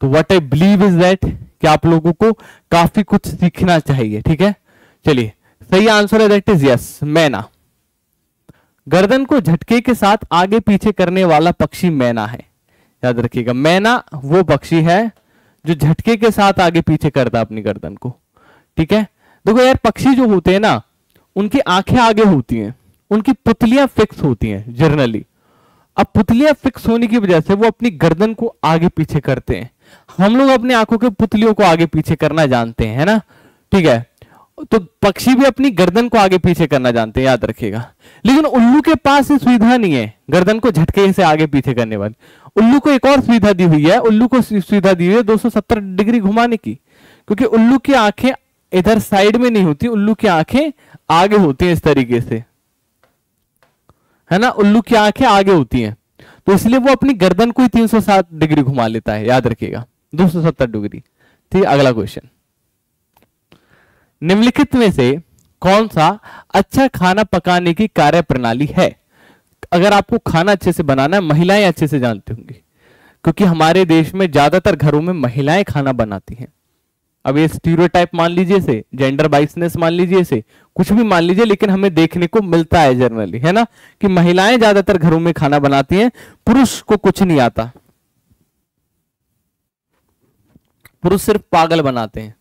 तो what I believe is that कि आप लोगों को काफ़ी कुछ सीखना चाहिए, ठीक है? चलिए, सही आंसर है दैट इज़ यस मैना। गर्दन को झटके के साथ आगे पीछे करने वाला पक्षी मैना है। याद रखिएगा, मैना वो पक्षी है जो झटके के साथ आगे पीछे करता अपनी गर्दन को। ठीक है? देखो यार, पक्षी जो होते हैं ना, उनकी आँखें आगे होती हैं, उनकी पुतलियाँ फिक्स होती हैं जर्नली अब पुतलियाँ फिक्स होने की वजह से वो अपनी गर्दन को आगे पीछे करते हैं। हम लोग अपनी आँखों के पुतलियों को आगे पीछे करना जानते हैं, है ना? ठीक है? तो पक्षी भी अपनी गर्दन को आगे पीछे करना जानते हैं, याद रखिएगा। लेकिन उल्लू के पास ये सुविधा नहीं है, गर्दन को झटके से आगे पीछे करने वाली उल्लू को एक और सुविधा दी हुई है, उल्लू को सुविधा दी हुई है 270 डिग्री घुमाने की। क्योंकि उल्लू की आँखें इधर साइड में नहीं होती, उल्लू की आँखें आगे होती हैं इस तरीके से। है ना? उल्लू की आँखें आगे होती हैं। तो इसलिए वो अपनी गर्दन को ही 360 डिग्री घुमा लेता है, याद रखिएगा। 270 डिग्री। ठीक अगला क्वेश्चन निम्नलिखित में से कौन सा अच्छा खाना पकाने की कार्य प्रणाली है? अगर आपको खाना अच्छे से बनाना है, महिलाएँ अच्छे से जानती होंगी, क्योंकि हमारे देश में ज़्यादातर घरों में महिलाएँ खाना बनाती हैं। अब ये स्टीरियोटाइप मान लीजिए से जेंडर बाइसनेस मान लीजिए से, कुछ भी मान लीजिए, लेकिन हमें देखने को मिलता है जनरली है ना? कि महिलाएँ ज़्यादातर घरों में खाना बनाती हैं, पुरुष को कुछ नहीं आता। पुरुष सिर्फ़ पागल बनाते हैं।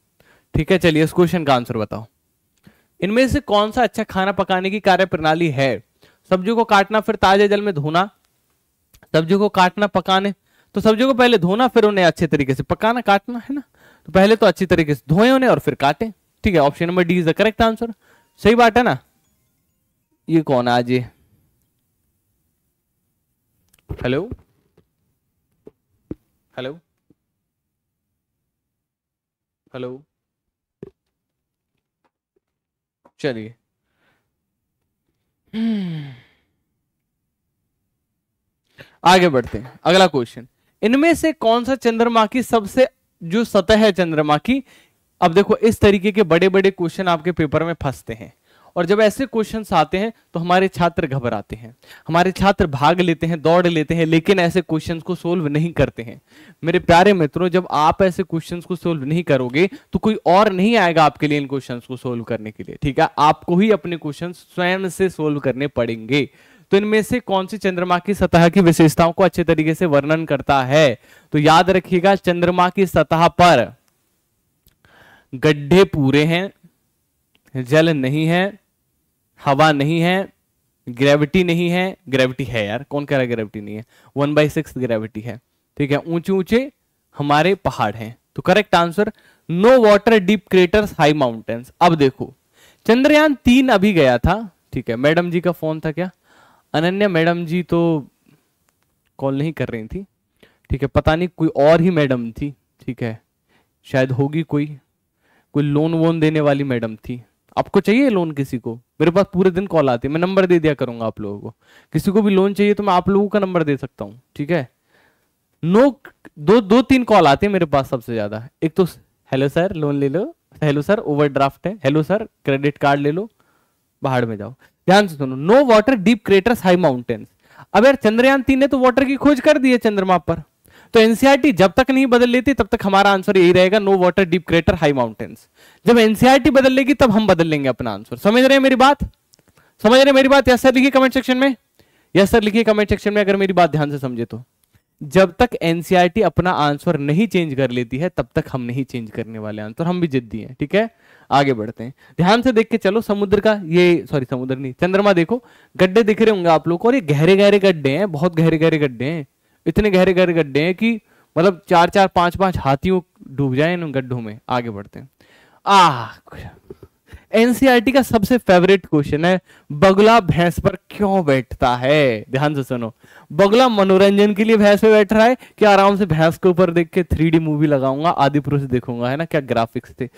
ठीक है, चलिए इस क्वेश्चन का आंसर बताओ। इनमें से कौन सा अच्छा खाना पकाने की कार्य प्रणाली है? सब्जियों को काटना, फिर ताजे जल में धोना। सब्जियों को काटना, पकाने। तो सब्जियों को पहले धोना, फिर उन्हें अच्छे तरीके से पकाना, काटना, है ना? तो पहले तो अच्छी तरीके से धोए उन्हें और फिर काटे। ठीक है option number D is the correct answer सही बात है ना? ये कौन आज ये? हेलो हेलो हेलो चलिए। आगे बढ़ते हैं। अगला क्वेश्चन इनमें से कौन सा चंद्रमा की सबसे, जो सतह है चंद्रमा की, अब देखो इस तरीके के बड़े बड़े क्वेश्चन आपके पेपर में फंसते हैं। और जब ऐसे क्वेश्चन आते हैं तो हमारे छात्र घबराते हैं। हमारे छात्र भाग लेते हैं, दौड़ लेते हैं, लेकिन ऐसे क्वेश्चन को सोल्व नहीं करते हैं। मेरे प्यारे मित्रों, जब आप ऐसे क्वेश्चन को सोल्व नहीं करोगे तो कोई और नहीं आएगा आपके लिए इन क्वेश्चन को सोल्व करने के लिए, ठीक है? आपको ही अपने क्वेश्चन स्वयं से सोल्व करने पड़ेंगे। तो इनमें से कौन सी चंद्रमा की सतह की विशेषताओं को अच्छे तरीके से वर्णन करता है? तो याद रखिएगा, चंद्रमा की सतह पर गड्ढे पूरे हैं, जल नहीं है हवा नहीं है ग्रेविटी नहीं है ग्रेविटी है यार, कौन कह रहा है ग्रेविटी नहीं है? वन बाई सिक्स ग्रेविटी है, ठीक है? ऊँचे ऊँचे हमारे पहाड़ हैं। तो correct answer no water deep craters high mountains अब देखो, चंद्रयान तीन अभी गया था, ठीक है? मैडम जी का फ़ोन था क्या? अनन्या मैडम जी तो कॉल नहीं कर रही थी, ठीक है? पता नहीं कोई और ही मैडम थी, ठीक है? शायद होगी कोई कोई लोन वोन देने वाली मैडम थी। आपको चाहिए लोन किसी को? मेरे पास पूरे दिन कॉल आती है, मैं नंबर दे दिया करूँगा आप लोगों को। किसी को भी लोन चाहिए तो मैं आप लोगों का नंबर दे सकता हूँ, ठीक है? नो दो दो, तीन कॉल आते हैं मेरे पास सबसे ज़्यादा। एक तो हेलो सर लोन ले लो। हेलो सर ओवरड्राफ्ट है। हेलो सर क्रेडिट कार्ड ले लो। बाहर में जाओ। ध्यान से सुनो no water deep craters high mountains अब यार चंद्रयान तीन ने तो वाटर की खोज कर दी है चंद्रमा पर। तो एनसीआरटी जब तक नहीं बदल लेती, तब तक हमारा आंसर यही रहेगा no water deep crater high mountains जब एनसीआरटी बदल लेगी, तब हम बदल लेंगे अपना आंसर समझ रहे हैं मेरी बात? समझ रहे हैं मेरी बात? यस सर लिखिए कमेंट सेक्शन में. यस सर लिखिए कमेंट सेक्शन में, अगर मेरी बात ध्यान से समझे तो. जब तक एनसीआरटी अपना आंसर नहीं चेंज कर लेती है, तब तक हम नहीं चेंज करने वाले आंसर हम भी जिद्दी हैं, ठीक है? आगे बढ़ते हैं. ध्यान से देख के चलो, समुद्र का, ये सॉरी समुद्र नहीं, चंद्रमा देखो. गड्ढे दिख रहे होंगे आप लोग को, और ये गहरे गहरे गड्ढे हैं, बहुत गहरे गहरे गड्ढे हैं. इतने गहरे गहरे गड्ढे हैं कि मतलब चार चार पाँच पाँच हाथियों डूब जाए इन गड्ढों में, आगे बढ़ते हैं। आ एनसीआरटी का सबसे फेवरेट क्वेश्चन है, बगुला भैंस पर क्यों बैठता है? ध्यान से सुनो। बगुला मनोरंजन के लिए भैंस पे बैठ रहा है कि आराम से भैंस के ऊपर देख के थ्री मूवी लगाऊँगा, आदि पुरुष देखूँगा, है ना? क्या ग्राफिक्स थे।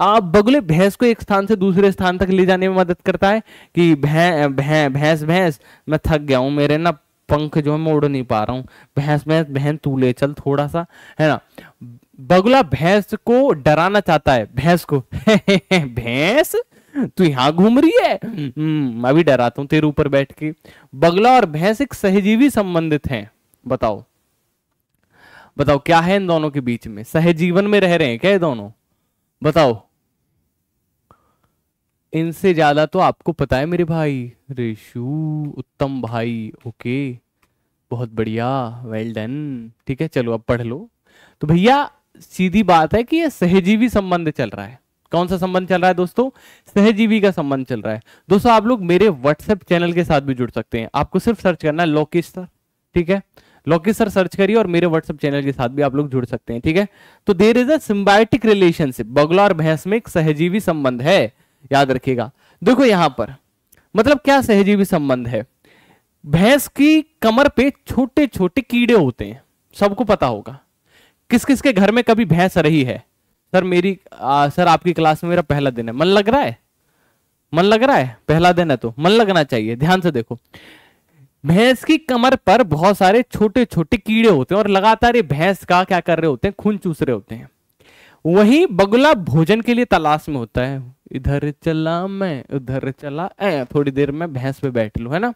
आप बगुले भैंस को एक स्थान से दूसरे स्थान तक ले जाने में मदद करता है कि भैंस भैंस, मैं थक गया हूँ, मेरे ना पंख जो है मैं उड़ नहीं पा रहा हूँ। भैंस भैंस बहन तू ले चल थोड़ा सा है ना? बगुला भैंस को डराना चाहता है भैंस को। भैंस तू यहाँ घूम रही है? हम्म, मैं भी डराता हूँ तेरे ऊपर बैठ के। बगला और भैंस एक सहजीवी संबंधित हैं बताओ। बताओ क्या है इन दोनों के बीच में? सहजीवन में रह रहे हैं क्या दोनों? बताओ। इनसे ज़्यादा तो आपको पता है मेरे भाई। रेशु, उत्तम भाई, ओके। बहुत बढ़िया वेल डन ठीक है, चलो अब पढ़ लो। तो भैया, सीधी बात है कि यह सहजीवी संबंध चल रहा है। कौन सा संबंध चल रहा है दोस्तों? सहजीवी का संबंध चल रहा है। दोस्तों, आप लोग मेरे व्हाट्सएप चैनल के साथ भी जुड़ सकते हैं। आपको सिर्फ़ सर्च करना है लोकेश सर ठीक है? लोकेश सर सर्च करिए और मेरे व्हाट्सएप चैनल के साथ भी आप लोग जुड़ सकते हैं। ठीक है? तो there is a symbiotic relationship बगला और भैंस में एक सहजीवी संबंध है। याद रखिएगा। देखो यहाँ पर मतलब क्या सहजीवी संबंध है? भैंस की कमर पे छोटे छोटे कीड़े होते हैं सबको पता होगा। किस किस के घर में कभी भैंस रही है? सर मेरी आ, सर आपकी क्लास में मेरा पहला दिन है। मन लग रहा है? मन लग रहा है? पहला दिन है तो मन लगना चाहिए ध्यान से देखो। भैंस की कमर पर बहुत सारे छोटे छोटे कीड़े होते हैं और लगातार ये भैंस का क्या कर रहे होते हैं? खून चूस रहे होते हैं। वही बगुला भोजन के लिए तलाश में होता है। इधर चला मैं, उधर चला ए थोड़ी देर में भैंस पे बैठ लू, है ना?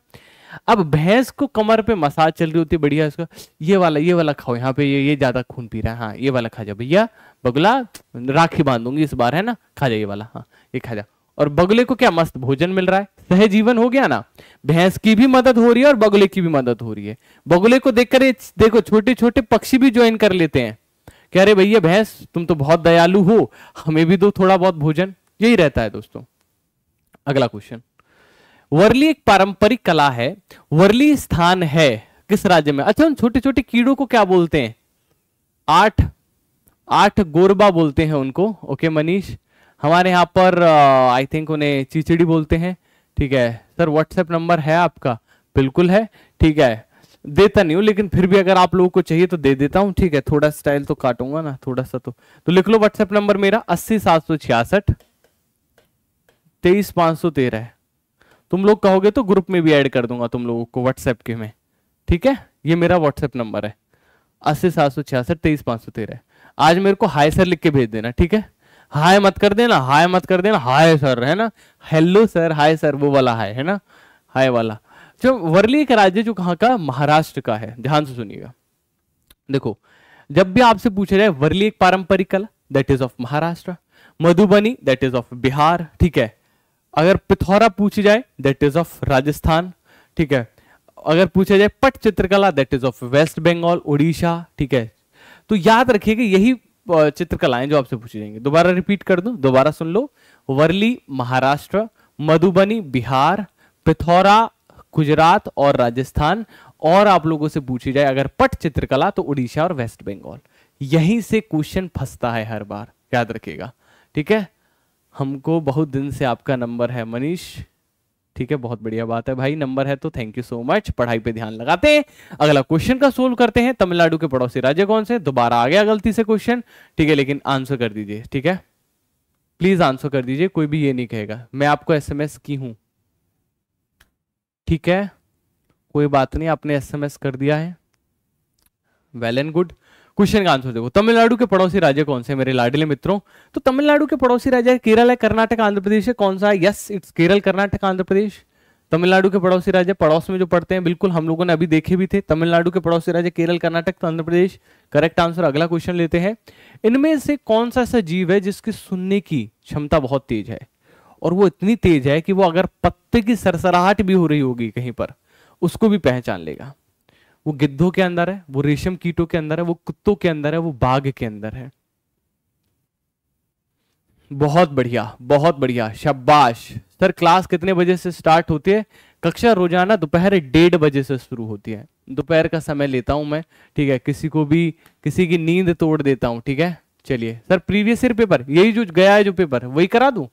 अब भैंस को कमर पे मसाज चल रही होती है, बढ़िया इसका। ये वाला ये वाला खाओ, यहाँ पे ये ये ज़्यादा खून पी रहा है। हाँ ये वाला खा जा भैया। बगुला, राखी बांधूँगी इस बार, है ना? खा जा ये वाला हाँ ये खा जा। और बगुले को क्या मस्त भोजन मिल रहा है? सहजीवन हो गया ना? भैंस की भी मदद हो रही है और बगुले की भी मदद हो रही है। बगुले को देखकर देखो छोटे छोटे पक्षी भी ज्वाइन कर लेते हैं। कह रहे, भैया, भैंस, तुम तो बहुत दयालु हो। हमें भी दो थोड़ा बहुत भोजन। यही रहता है दोस्तों। अगला क्वेश्चन वर्ली एक पारंपरिक कला है। वर्ली स्थान है किस राज्य में? अच्छा छोटे छोटे कीड़ों को क्या बोलते हैं? आठ आठ गोरबा बोलते हैं उनको। ओके मनीष, हमारे यहाँ पर आई थिंक उन्हें चिचड़ी बोलते हैं। ठीक है। सर व्हाट्सएप नंबर है आपका? बिल्कुल है। ठीक है। देता नहीं हूँ, लेकिन फिर भी अगर आप लोगों को चाहिए तो दे देता हूँ। ठीक है, थोड़ा स्टाइल तो काटूँगा ना, थोड़ा सा तो। तो लिख लो व्हाट्सएप नंबर मेरा, अस्सी सात सौ छियासठ। तेईस पाँच सौ तेरह तुम लोग कहोगे तो ग्रुप में भी ऐड कर दूँगा तुम लोगों को व्हाट्सएप के में। ठीक है? ये मेरा व्हाट्सएप नंबर है। अस्सी सात सौ छियासठ, तेईस पाँच सौ तेरह आज मेरे को हाय सर लिख के भेज देना, ठीक है? हाय मत कर देना, हाय मत कर देना, हाय सर, है ना? हेलो सर, हाय सर, वो वाला हाय, है ना? हाय वाला। जो वर्ली एक राज्य जो कहाँ का? महाराष्ट्र का है। ध्यान से सुनिएगा। देखो, जब भी आपसे पूछा जाए, वर्ली एक पारंपरिक कला that is of Maharashtra. Madhubani that is of Bihar, ठीक है? अगर पिथौरा पूछी जाए दैट इज़ ऑफ़ राजस्थान, ठीक है। अगर पूछा जाए पट चित्रकला that is of West Bengal Orissa ठीक है। तो याद रखिएगा यही चित्रकलाएँ जो आपसे पूछी जाएँगी। दोबारा रिपीट कर दो, दोबारा सुन लो। वर्ली, महाराष्ट्र, मधुबनी, बिहार, पिथौरा, गुजरात और राजस्थान, और आप लोगों से पूछी जाए अगर पट चित्रकला तो उड़ीसा और वेस्ट बंगाल यहीं से क्वेश्चन फंसता है हर बार, याद रखिएगा, ठीक है। हमको बहुत दिन से आपका नंबर है मनीष। ठीक है, बहुत बढ़िया बात है भाई, नंबर है तो थैंक यू सो मच पढ़ाई पे ध्यान लगाते हैं। अगला क्वेश्चन का सोल्व करते हैं। तमिलनाडु के पड़ोसी राज्य कौन से? दोबारा आ गया गलती से क्वेश्चन ठीक है, लेकिन आंसर कर दीजिए, ठीक है? प्लीज़ आंसर कर दीजिए, कोई भी ये नहीं कहेगा। मैं आपको एसएमएस की हूँ। ठीक है? कोई बात नहीं, आपने एसएमएस कर दिया है। वेल एंड गुड क्वेश्चन का आंसर देखो तमिलनाडु के पड़ोसी राज्य कौन से मेरे लाडले मित्रों तो तमिलनाडु के पड़ोसी राज्य केरल है, कर्नाटक, आंध्र प्रदेश है। कौन सा? Yes it's Kerala, Karnataka, Andhra Pradesh. Tamil Nadu के पड़ोसी राज्य पड़ोस में जो पढ़ते हैं, बिल्कुल हम लोगों ने अभी देखे भी थे। तमिलनाडु के पड़ोसी राज्य केरल, कर्नाटक तो आंध्र प्रदेश। करेक्ट आंसर अगला क्वेश्चन लेते हैं। इनमें से कौन सा ऐसा जीव है जिसकी सुनने की क्षमता बहुत तेज है? और वो इतनी तेज है कि वो अगर पत्ते की सरसराहट भी हो रही होगी कहीं पर, उसको भी पहचान लेगा। वो गिद्धों के अंदर है, वो रेशम कीटों के अंदर है, वो कुत्तों के अंदर है, वो बाघ के अंदर है। बहुत बढ़िया बहुत बढ़िया, शाबाश। सर, क्लास कितने बजे से स्टार्ट होती है? कक्षा रोज़ाना दोपहर डेढ़ बजे से शुरू होती है। दोपहर का समय लेता हूँ मैं, ठीक है? किसी को भी, किसी की नींद तोड़ देता हूँ, ठीक है? चलिए, सर, प्रीवियस ईयर पेपर, यही जो गया है जो पेपर, वही करा दूँ?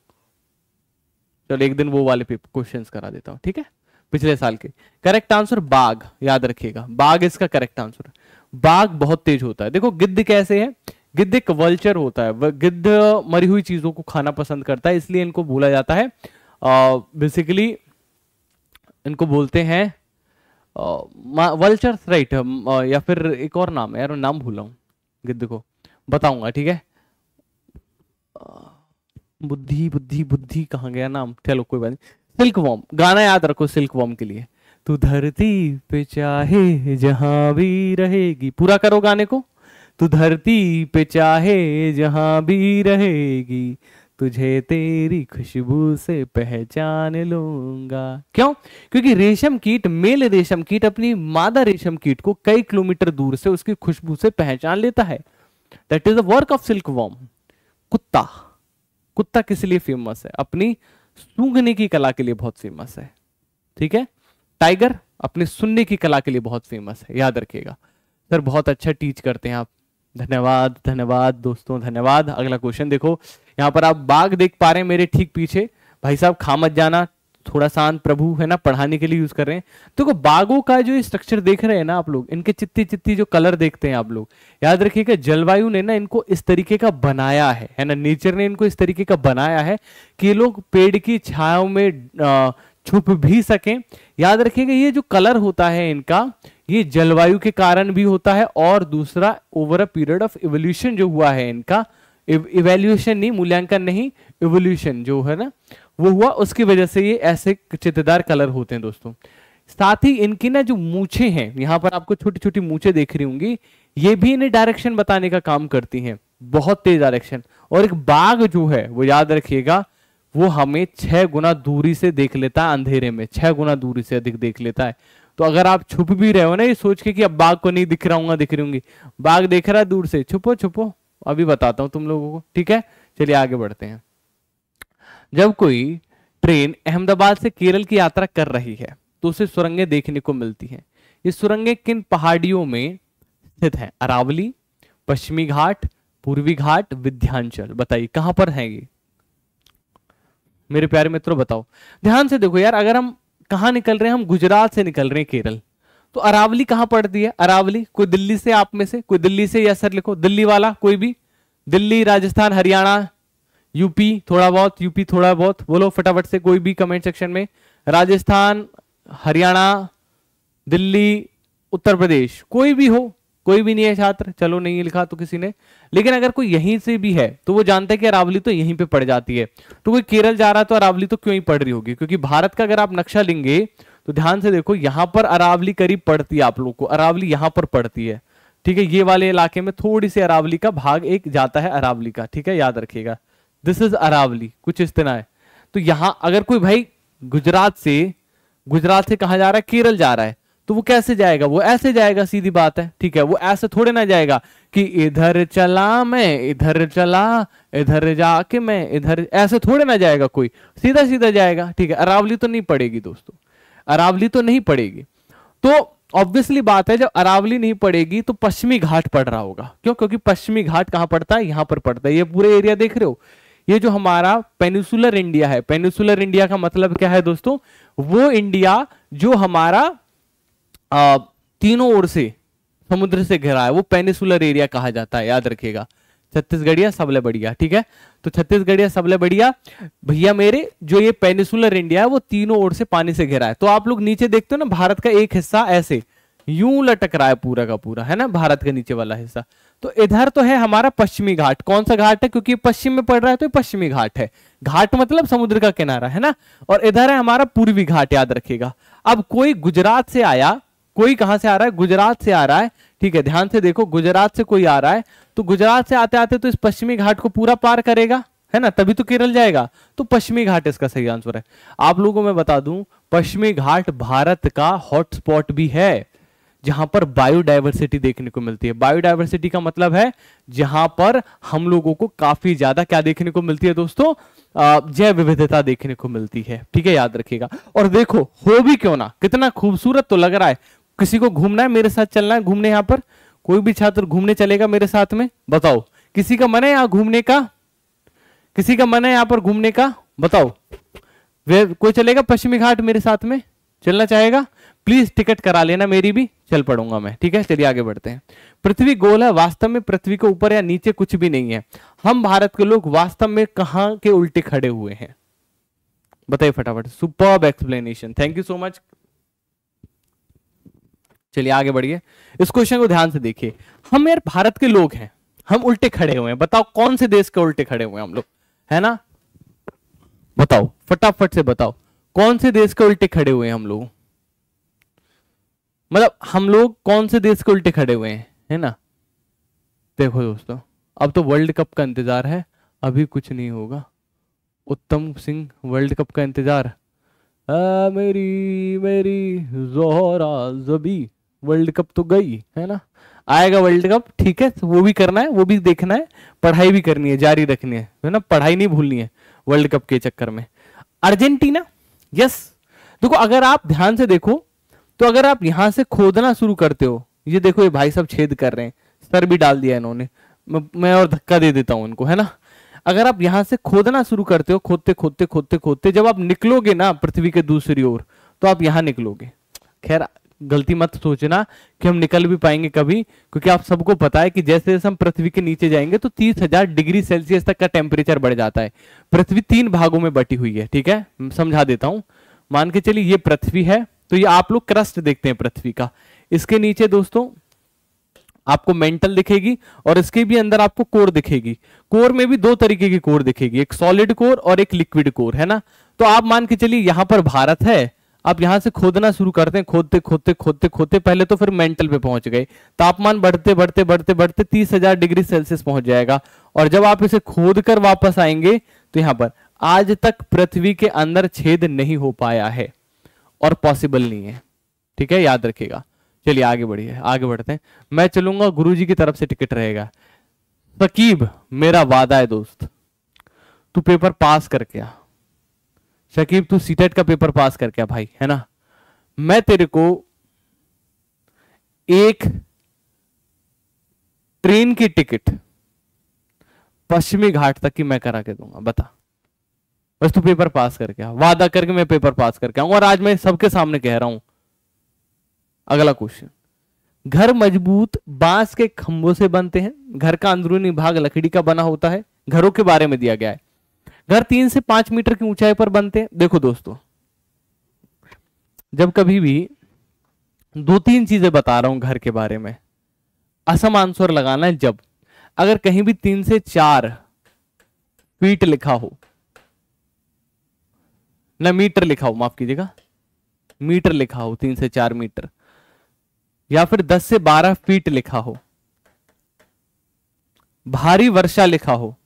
चलो, एक दिन वो वाले पेपर क्वेश्चंस करा देता हूँ, ठीक है? पिछले साल के। करेक्ट आंसर बाघ, याद रखिएगा। बाघ इसका करेक्ट आंसर बाघ बहुत तेज होता है। देखो, गिद्ध कैसे है? गिद्ध एक वल्चर होता है। गिद्ध मरी हुई चीज़ों को खाना पसंद करता है, इसलिए इनको बोला जाता है। बेसिकली इनको बोलते हैं वल्चर राइट या फिर एक और नाम है। यार नाम भूला हूँ गिद्ध को। बताऊँगा, ठीक है? बुद्धि बुद्धि बुद्धि कहाँ गया नाम? चलो, कोई बात नहीं। सिल्क वॉम गाना याद रखो सिल्क वॉम के लिए। तू धरती पे चाहे जहाँ भी रहेगी, पूरा करो गाने को। तू धरती पे चाहे जहाँ भी रहेगी, तुझे तेरी खुशबू से पहचान लूँगा। क्यों? क्योंकि रेशम कीट, मेल रेशम कीट, अपनी मादा रेशम कीट को कई किलोमीटर दूर से उसकी खुशबू से पहचान लेता है। That is the work of silk worm कुत्ता। कुत्ता किस लिए फ़ेमस है? अपनी सूंघने की कला के लिए बहुत फ़ेमस है। ठीक है? टाइगर अपने सुनने की कला के लिए बहुत फ़ेमस है। याद रखिएगा। सर, बहुत अच्छा टीच करते हैं आप। धन्यवाद धन्यवाद, दोस्तों, धन्यवाद। अगला क्वेश्चन देखो। यहाँ पर आप बाघ देख पा रहे हैं मेरे ठीक पीछे। भाई साहब खा मत जाना थोड़ा शांत प्रभु है ना पढ़ाने के लिए यूज़ कर रहे हैं। देखो तो बागों का जो स्ट्रक्चर देख रहे हैं ना आप लोग, इनके चित्ती चित्ती जो कलर देखते हैं आप लोग, याद रखिएगा जलवायु ने ना इनको इस तरीके का बनाया है है ना? नेचर ने इनको इस तरीके का बनाया है कि ये लोग पेड़ की छाया में छुप भी सके। याद रखिएगा, ये जो कलर होता है इनका, ये जलवायु के कारण भी होता है और दूसरा over a period of evolution जो हुआ है इनका इवेल्यूशन नहीं, मूल्यांकन नहीं इवोल्यूशन जो है ना वो हुआ उसकी वजह से ये ऐसे चित्तेदार कलर होते हैं दोस्तों। साथ ही इनकी ना जो मूछे हैं, यहाँ पर आपको छोटी छोटी मूछे देख रही होंगी, ये भी इन्हें डायरेक्शन बताने का काम करती हैं। बहुत तेज डायरेक्शन और एक बाघ जो है, वो याद रखिएगा, वो हमें छह गुना दूरी से देख लेता है अंधेरे में, छह गुना दूरी से अधिक देख लेता है। तो अगर आप छुप भी रहे हो ना, ये सोच के कि अब बाघ को नहीं दिख रहा हूँ, दिख रही होंगी। बाघ देख रहा है दूर से, छुपो छुपो। अभी बताता हूँ तुम लोगों को, ठीक है? चलिए आगे बढ़ते हैं। जब कोई ट्रेन अहमदाबाद से केरल की यात्रा कर रही है तो उसे सुरंगें देखने को मिलती हैं। ये सुरंगें किन पहाड़ियों में स्थित है? अरावली, पश्चिमी घाट, पूर्वी घाट, विध्यांचल। बताइए, कहाँ पर है ये? मेरे प्यारे मित्रों, बताओ। ध्यान से देखो यार, अगर हम कहा निकल रहे हैं, हम गुजरात से निकल रहे हैं केरल तो अरावली कहाँ पड़ती है? अरावली, कोई दिल्ली से आप में से? कोई दिल्ली से या सर लिखो, दिल्ली वाला, कोई भी? दिल्ली, राजस्थान, हरियाणा यूपी थोड़ा बहुत, यूपी थोड़ा बहुत, बोलो फटाफट से कोई भी कमेंट सेक्शन में। राजस्थान, हरियाणा, दिल्ली, उत्तर प्रदेश, कोई भी हो, कोई भी नहीं है छात्र, चलो नहीं लिखा तो किसी ने। लेकिन अगर कोई यहीं से भी है तो वो जानता है कि अरावली तो यहीं पे पड़ जाती है। तो कोई केरल जा रहा है तो अरावली तो क्यों ही पड़ रही होगी? क्योंकि भारत का अगर आप नक्शा लेंगे तो ध्यान से देखो, यहाँ पर अरावली करीब पड़ती है आप लोग को। अरावली यहाँ पर पड़ती है। ठीक है, ये वाले इलाके में थोड़ी सी अरावली का भाग एक जाता है अरावली का। ठीक है, याद रखिएगा। दिस इज़ अरावली कुछ इस तरह है। तो यहाँ अगर कोई भाई गुजरात से गुजरात से कहा जा रहा है? केरल जा रहा है। तो वो कैसे जाएगा? वो ऐसे जाएगा, सीधी बात है। ठीक है, वो ऐसे थोड़े ना जाएगा कि इधर चला मैं, इधर चला, इधर जाके मैं, इधर ऐसे थोड़े ना जाएगा कोई। सीधा सीधा जाएगा। ठीक है, अरावली तो नहीं पड़ेगी दोस्तों। अरावली तो नहीं पड़ेगी। तो ऑब्वियसली बात है, जब अरावली नहीं पड़ेगी तो पश्चिमी घाट पड़ रहा होगा। क्यों? क्योंकि पश्चिमी घाट कहाँ पड़ता है? यहाँ पर पड़ता है। ये पूरे एरिया देख रहे हो? ये जो हमारा पेनिसुलर इंडिया है। पेनिसुलर इंडिया का मतलब क्या है दोस्तों? वो इंडिया जो हमारा आ, तीनों ओर से समुद्र से घिरा है वो पेनिसुलर एरिया कहा जाता है याद रखिएगा। छत्तीसगढ़िया सबले बढ़िया ठीक है? तो छत्तीसगढ़िया सबले बढ़िया भैया मेरे जो ये पेनिसुलर इंडिया है वो तीनों ओर से पानी से घिरा है। तो आप लोग नीचे देखते हो ना भारत का एक हिस्सा ऐसे यूँ लटक रहा है पूरा का पूरा है ना? भारत का नीचे वाला हिस्सा। तो इधर तो है हमारा पश्चिमी घाट। कौन सा घाट है? क्योंकि पश्चिम में पड़ रहा है तो पश्चिमी घाट है। घाट मतलब समुद्र का किनारा, है ना? और इधर है हमारा पूर्वी घाट, याद रखेगा अब कोई गुजरात से आया, कोई कहाँ से आ रहा है? गुजरात से आ रहा है। ठीक है, ध्यान से देखो, गुजरात से कोई आ रहा है तो गुजरात से आते आते तो इस पश्चिमी घाट को पूरा पार करेगा, है ना? तभी तो केरल जाएगा। तो पश्चिमी घाट इसका सही आंसर है। आप लोगों को मैं बता दूँ, पश्चिमी घाट भारत का हॉटस्पॉट भी है। जहाँ पर बायोडायवर्सिटी देखने को मिलती है। बायोडायवर्सिटी का मतलब है जहाँ पर हम लोगों को काफ़ी ज़्यादा क्या देखने को मिलती है दोस्तों? जैव विविधता देखने को मिलती है। ठीक है, याद रखिएगा। और देखो, हो भी क्यों ना? कितना खूबसूरत तो लग रहा है। किसी को घूमना है, मेरे साथ चलना है घूमने यहाँ पर? कोई भी छात्र घूमने चलेगा मेरे साथ में? बताओ। किसी का मन है यहाँ घूमने का? किसी का मन है यहाँ पर घूमने का? बताओ। वे, कोई चलेगा पश्चिमी घाट मेरे साथ में? चलना चाहेगा? प्लीज़ टिकट करा लेना, मेरी भी। चल पड़ूँगा मैं, ठीक है? चलिए आगे बढ़ते हैं। पृथ्वी गोल है, वास्तव में पृथ्वी के ऊपर या नीचे कुछ भी नहीं है। हम भारत के लोग वास्तव में कहा के उल्टे खड़े हुए हैं? बताइए फटाफट super explanation thank you so much चलिए आगे बढ़िए। इस क्वेश्चन को ध्यान से देखिए। हम यार भारत के लोग हैं। हम उल्टे खड़े हुए हैं। बताओ कौन से देश के उल्टे खड़े हुए हम लोग? है ना? बताओ, फटाफट से बताओ। कौन से देश के उल्टे खड़े हुए हैं हम लोग? मतलब हम लोग कौन से देश के उल्टे खड़े हुए हैं है ना? देखो दोस्तों अब तो वर्ल्ड कप का इंतज़ार है अभी कुछ नहीं होगा। उत्तम सिंह वर्ल्ड कप का इंतज़ार। आ, मेरी मेरी जोहरा जबी वर्ल्ड कप तो गई है ना? आएगा वर्ल्ड कप ठीक है वो भी करना है वो भी देखना है पढ़ाई भी करनी है जारी रखनी है है ना? पढ़ाई नहीं भूलनी है वर्ल्ड कप के चक्कर में। अर्जेंटीना यस देखो अगर आप ध्यान से देखो तो अगर आप यहाँ से खोदना शुरू करते हो, ये देखो ये भाई सब छेद कर रहे हैं, सर भी डाल दिया इन्होंने, मैं और धक्का दे देता हूँ इनको है ना? अगर आप यहाँ से खोदना शुरू करते हो, खोदते खोदते खोदते खोदते, जब आप निकलोगे ना पृथ्वी के दूसरी ओर तो आप यहाँ निकलोगे। खैर, गलती मत सोचना कि हम निकल भी पाएँगे कभी, क्योंकि आप सबको पता है कि जैसे जैसे हम पृथ्वी के नीचे जाएँगे तो तीस हज़ार डिग्री सेल्सियस तक का टेम्परेचर बढ़ जाता है। पृथ्वी तीन भागों में बटी हुई है, ठीक है? समझा देता हूँ। मान के चलिए ये पृथ्वी है तो ये आप लोग क्रस्ट देखते हैं पृथ्वी का। इसके नीचे दोस्तों, आपको मेंटल दिखेगी और इसके भी अंदर आपको कोर दिखेगी। कोर में भी दो तरीके की कोर दिखेगी, एक सॉलिड कोर और एक लिक्विड कोर, है ना? तो आप मान के चलिए, यहाँ पर भारत है, आप यहाँ से खोदना शुरू करते हैं, खोदते खोदते खोदते खोदते, पहले तो फिर मेंटल पे पहुँच गए। तापमान बढ़ते बढ़ते बढ़ते बढ़ते तीस हज़ार डिग्री सेल्सियस पहुँच जाएगा। और जब आप इसे खोद कर वापस आएँगे तो यहाँ पर आज तक पृथ्वी के अंदर छेद नहीं हो पाया है। और पॉसिबल नहीं है। ठीक है? याद रखिएगा। चलिए, आगे बढ़िए। आगे बढ़ते हैं। मैं चलूँगा, गुरुजी की तरफ़ से टिकट रहेगा। सकीब, मेरा वादा है दोस्त। तू पेपर पास करके आ शकीब तू सीटेट का पेपर पास करके आ भाई? है ना? मैं तेरे को एक ट्रेन की टिकट पश्चिमी घाट तक की मैं करा के दूँगा। बता। बस तू पेपर पास करके आ। वादा करके मैं पेपर पास करके आऊँगा और आज मैं सबके सामने कह रहा हूँ। अगला क्वेश्चन घर मज़बूत बाँस के खंभों से बनते हैं। घर का अंदरूनी भाग लकड़ी का बना होता है। घरों के बारे में दिया गया है। घर तीन से पाँच मीटर की ऊंचाई पर बनते हैं। देखो दोस्तों, जब कभी भी दो तीन चीज़ें बता रहा हूँ घर के बारे में। असम आंसर लगाना है जब। अगर कहीं भी तीन से चार फीट लिखा हो न, मीटर लिखा हो माफ़ कीजिएगा। मीटर लिखा हो तीन से चार मीटर। या फिर 10 से 12 फीट लिखा हो। भारी वर्षा लिखा हो।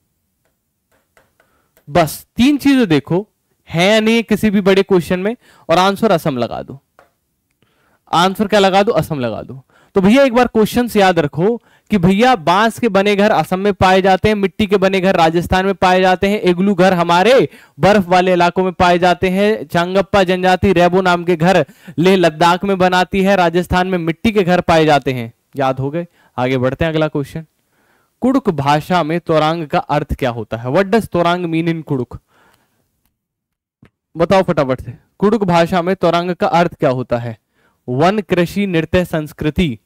बस, तीन चीज़ें देखो। है या नहीं किसी भी बड़े क्वेश्चन में, और आंसर असम लगा दो। आंसर क्या लगा दो? असम लगा दो। तो भैया, एक बार क्वेश्चन याद रखो। कि भैया बाँस के बने घर असम में पाए जाते हैं, मिट्टी के बने घर राजस्थान में पाए जाते हैं, एग्लू घर हमारे बर्फ़ वाले इलाकों में पाए जाते हैं, चांगप्पा जनजाति रेबो नाम के घर लेह लद्दाख में बनाती है, राजस्थान में मिट्टी के घर पाए जाते हैं। याद हो गए? आगे बढ़ते हैं अगला क्वेश्चन कुड़ुक भाषा में तोरांग का अर्थ क्या होता है? What does तोरांग mean in Kurukh बताओ फटाफट से। कुड़ुक भाषा में तोरांग का अर्थ क्या होता है? वन कृषि नृत्य संस्कृति।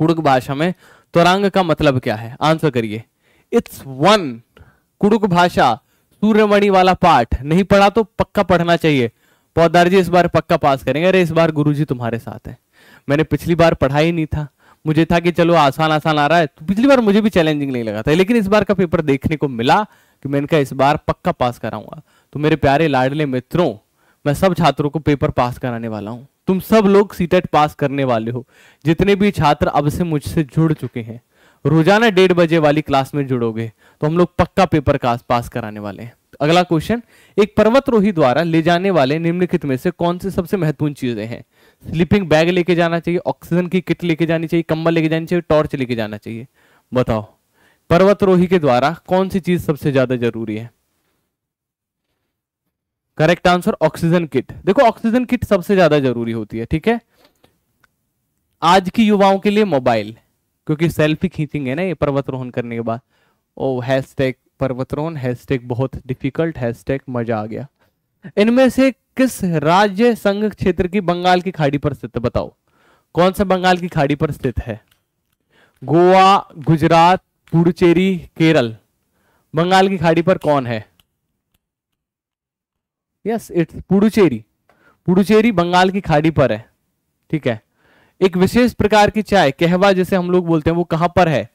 कुड़ुक भाषा में तोरांग का मतलब क्या है? आंसर करिए। इट्स वन कुड़ुक भाषा, सूर्यमणि वाला पाठ। नहीं पढ़ा तो पक्का पढ़ना चाहिए। पौधार जी, इस बार पक्का पास करेंगे। अरे, इस बार गुरुजी तुम्हारे साथ है। मैंने पिछली बार पढ़ा ही नहीं था। मुझे था कि चलो आसान आसान आ रहा है। तो पिछली बार मुझे भी चैलेंजिंग नहीं लगा था। लेकिन इस बार का पेपर देखने को मिला कि मैं इनका इस बार पक्का पास कराऊँगा। तो मेरे प्यारे लाडले मित्रों, मैं सब छात्रों को पेपर पास कराने वाला हूँ। तुम सब लोग सीटेट पास करने वाले हो। जितने भी छात्र अब से मुझसे जुड़ चुके हैं, रोज़ाना डेढ़ बजे वाली क्लास में जुड़ोगे तो हम लोग पक्का पेपर का पास कराने वाले हैं। अगला क्वेश्चन, एक पर्वतरोही द्वारा ले जाने वाले निम्नलिखित में से कौन सी सबसे महत्वपूर्ण चीज़ें हैं? स्लीपिंग बैग लेके जाना चाहिए, ऑक्सीजन की किट लेके जानी चाहिए, कंबल लेके जानी चाहिए, टॉर्च लेके जाना चाहिए। बताओ, पर्वतरोही के द्वारा कौन सी चीज़ सबसे ज़्यादा ज़रूरी है? करेक्ट आंसर ऑक्सीजन किट देखो ऑक्सीजन किट सबसे ज़्यादा ज़रूरी होती है, ठीक है? आज की युवाओं के लिए मोबाइल क्योंकि सेल्फी खींचेंगे ना ये पर्वतरोहण करने के बाद। ओ हैशटैग पर्वतरोहण हैशटैग बहुत डिफ़िकल्ट हैशटैग मज़ा आ गया। इनमें से किस राज्य संघ क्षेत्र की बंगाल की खाड़ी पर स्थित बताओ। कौन सा बंगाल की खाड़ी पर स्थित है? गोवा, गुजरात, पुडुचेरी, केरल। बंगाल की खाड़ी पर कौन है? यस इट्स पुडुचेरी पुडुचेरी बंगाल की खाड़ी पर है। ठीक है? एक विशेष प्रकार की चाय, कहवा जैसे हम लोग बोलते हैं, वो कहाँ पर है?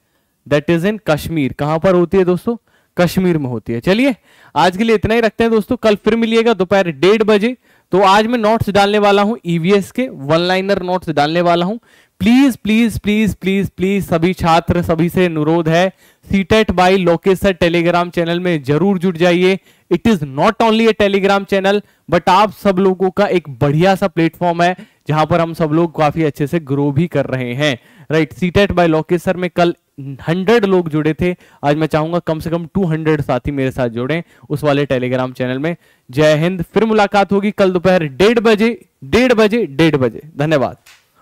दैट इज़ इन कश्मीर कहाँ पर होती है दोस्तों? कश्मीर में होती है। चलिए, आज के लिए इतना ही रखते हैं दोस्तों। कल फिर मिलिएगा दोपहर डेढ़ बजे। तो आज मैं नोट्स डालने वाला हूँ ईवीएस के वन लाइनर नोट्स डालने वाला हूँ। Please please please please please सभी छात्र, सभी से अनुरोध है CTET by Lokesh Telegram channel में ज़रूर जुड़ जाइए। It is not only a Telegram channel but आप सब लोगों का एक बढ़िया सा प्लेटफॉर्म है, जहाँ पर हम सब लोग काफ़ी अच्छे से ग्रो भी कर रहे हैं। राइट सीटेट बाय लोकेश में कल हंड्रेड लोग जुड़े थे। आज मैं चाहूँगा कम से कम टू हंड्रेड साथी मेरे साथ जुड़े उस वाले टेलीग्राम चैनल में। जय हिंद, फिर मुलाकात होगी कल दोपहर डेढ़ बजे डेढ़ बजे डेढ़ बजे। धन्यवाद।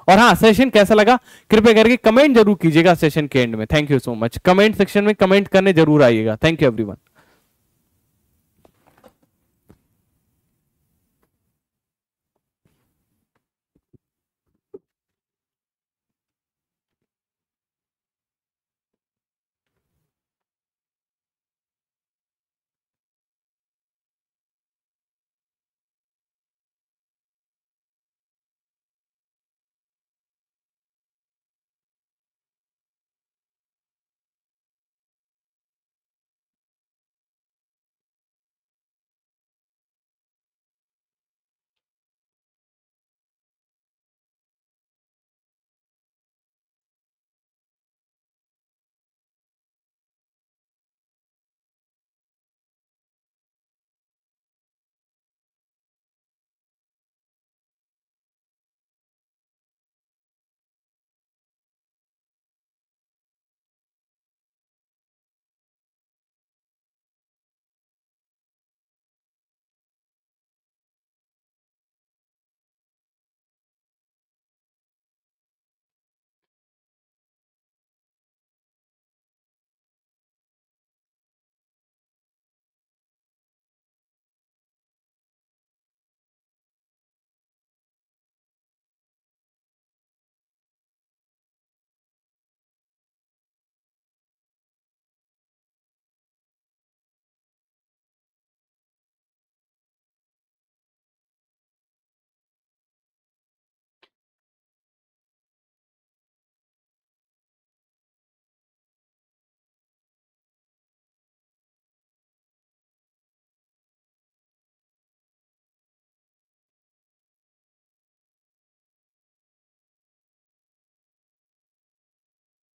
और हाँ सेशन कैसा लगा? कृपया करके कमेंट ज़रूर कीजिएगा सेशन के एंड में. Thank you so much comment section में कमेंट करने ज़रूर आइएगा. Thank you everyone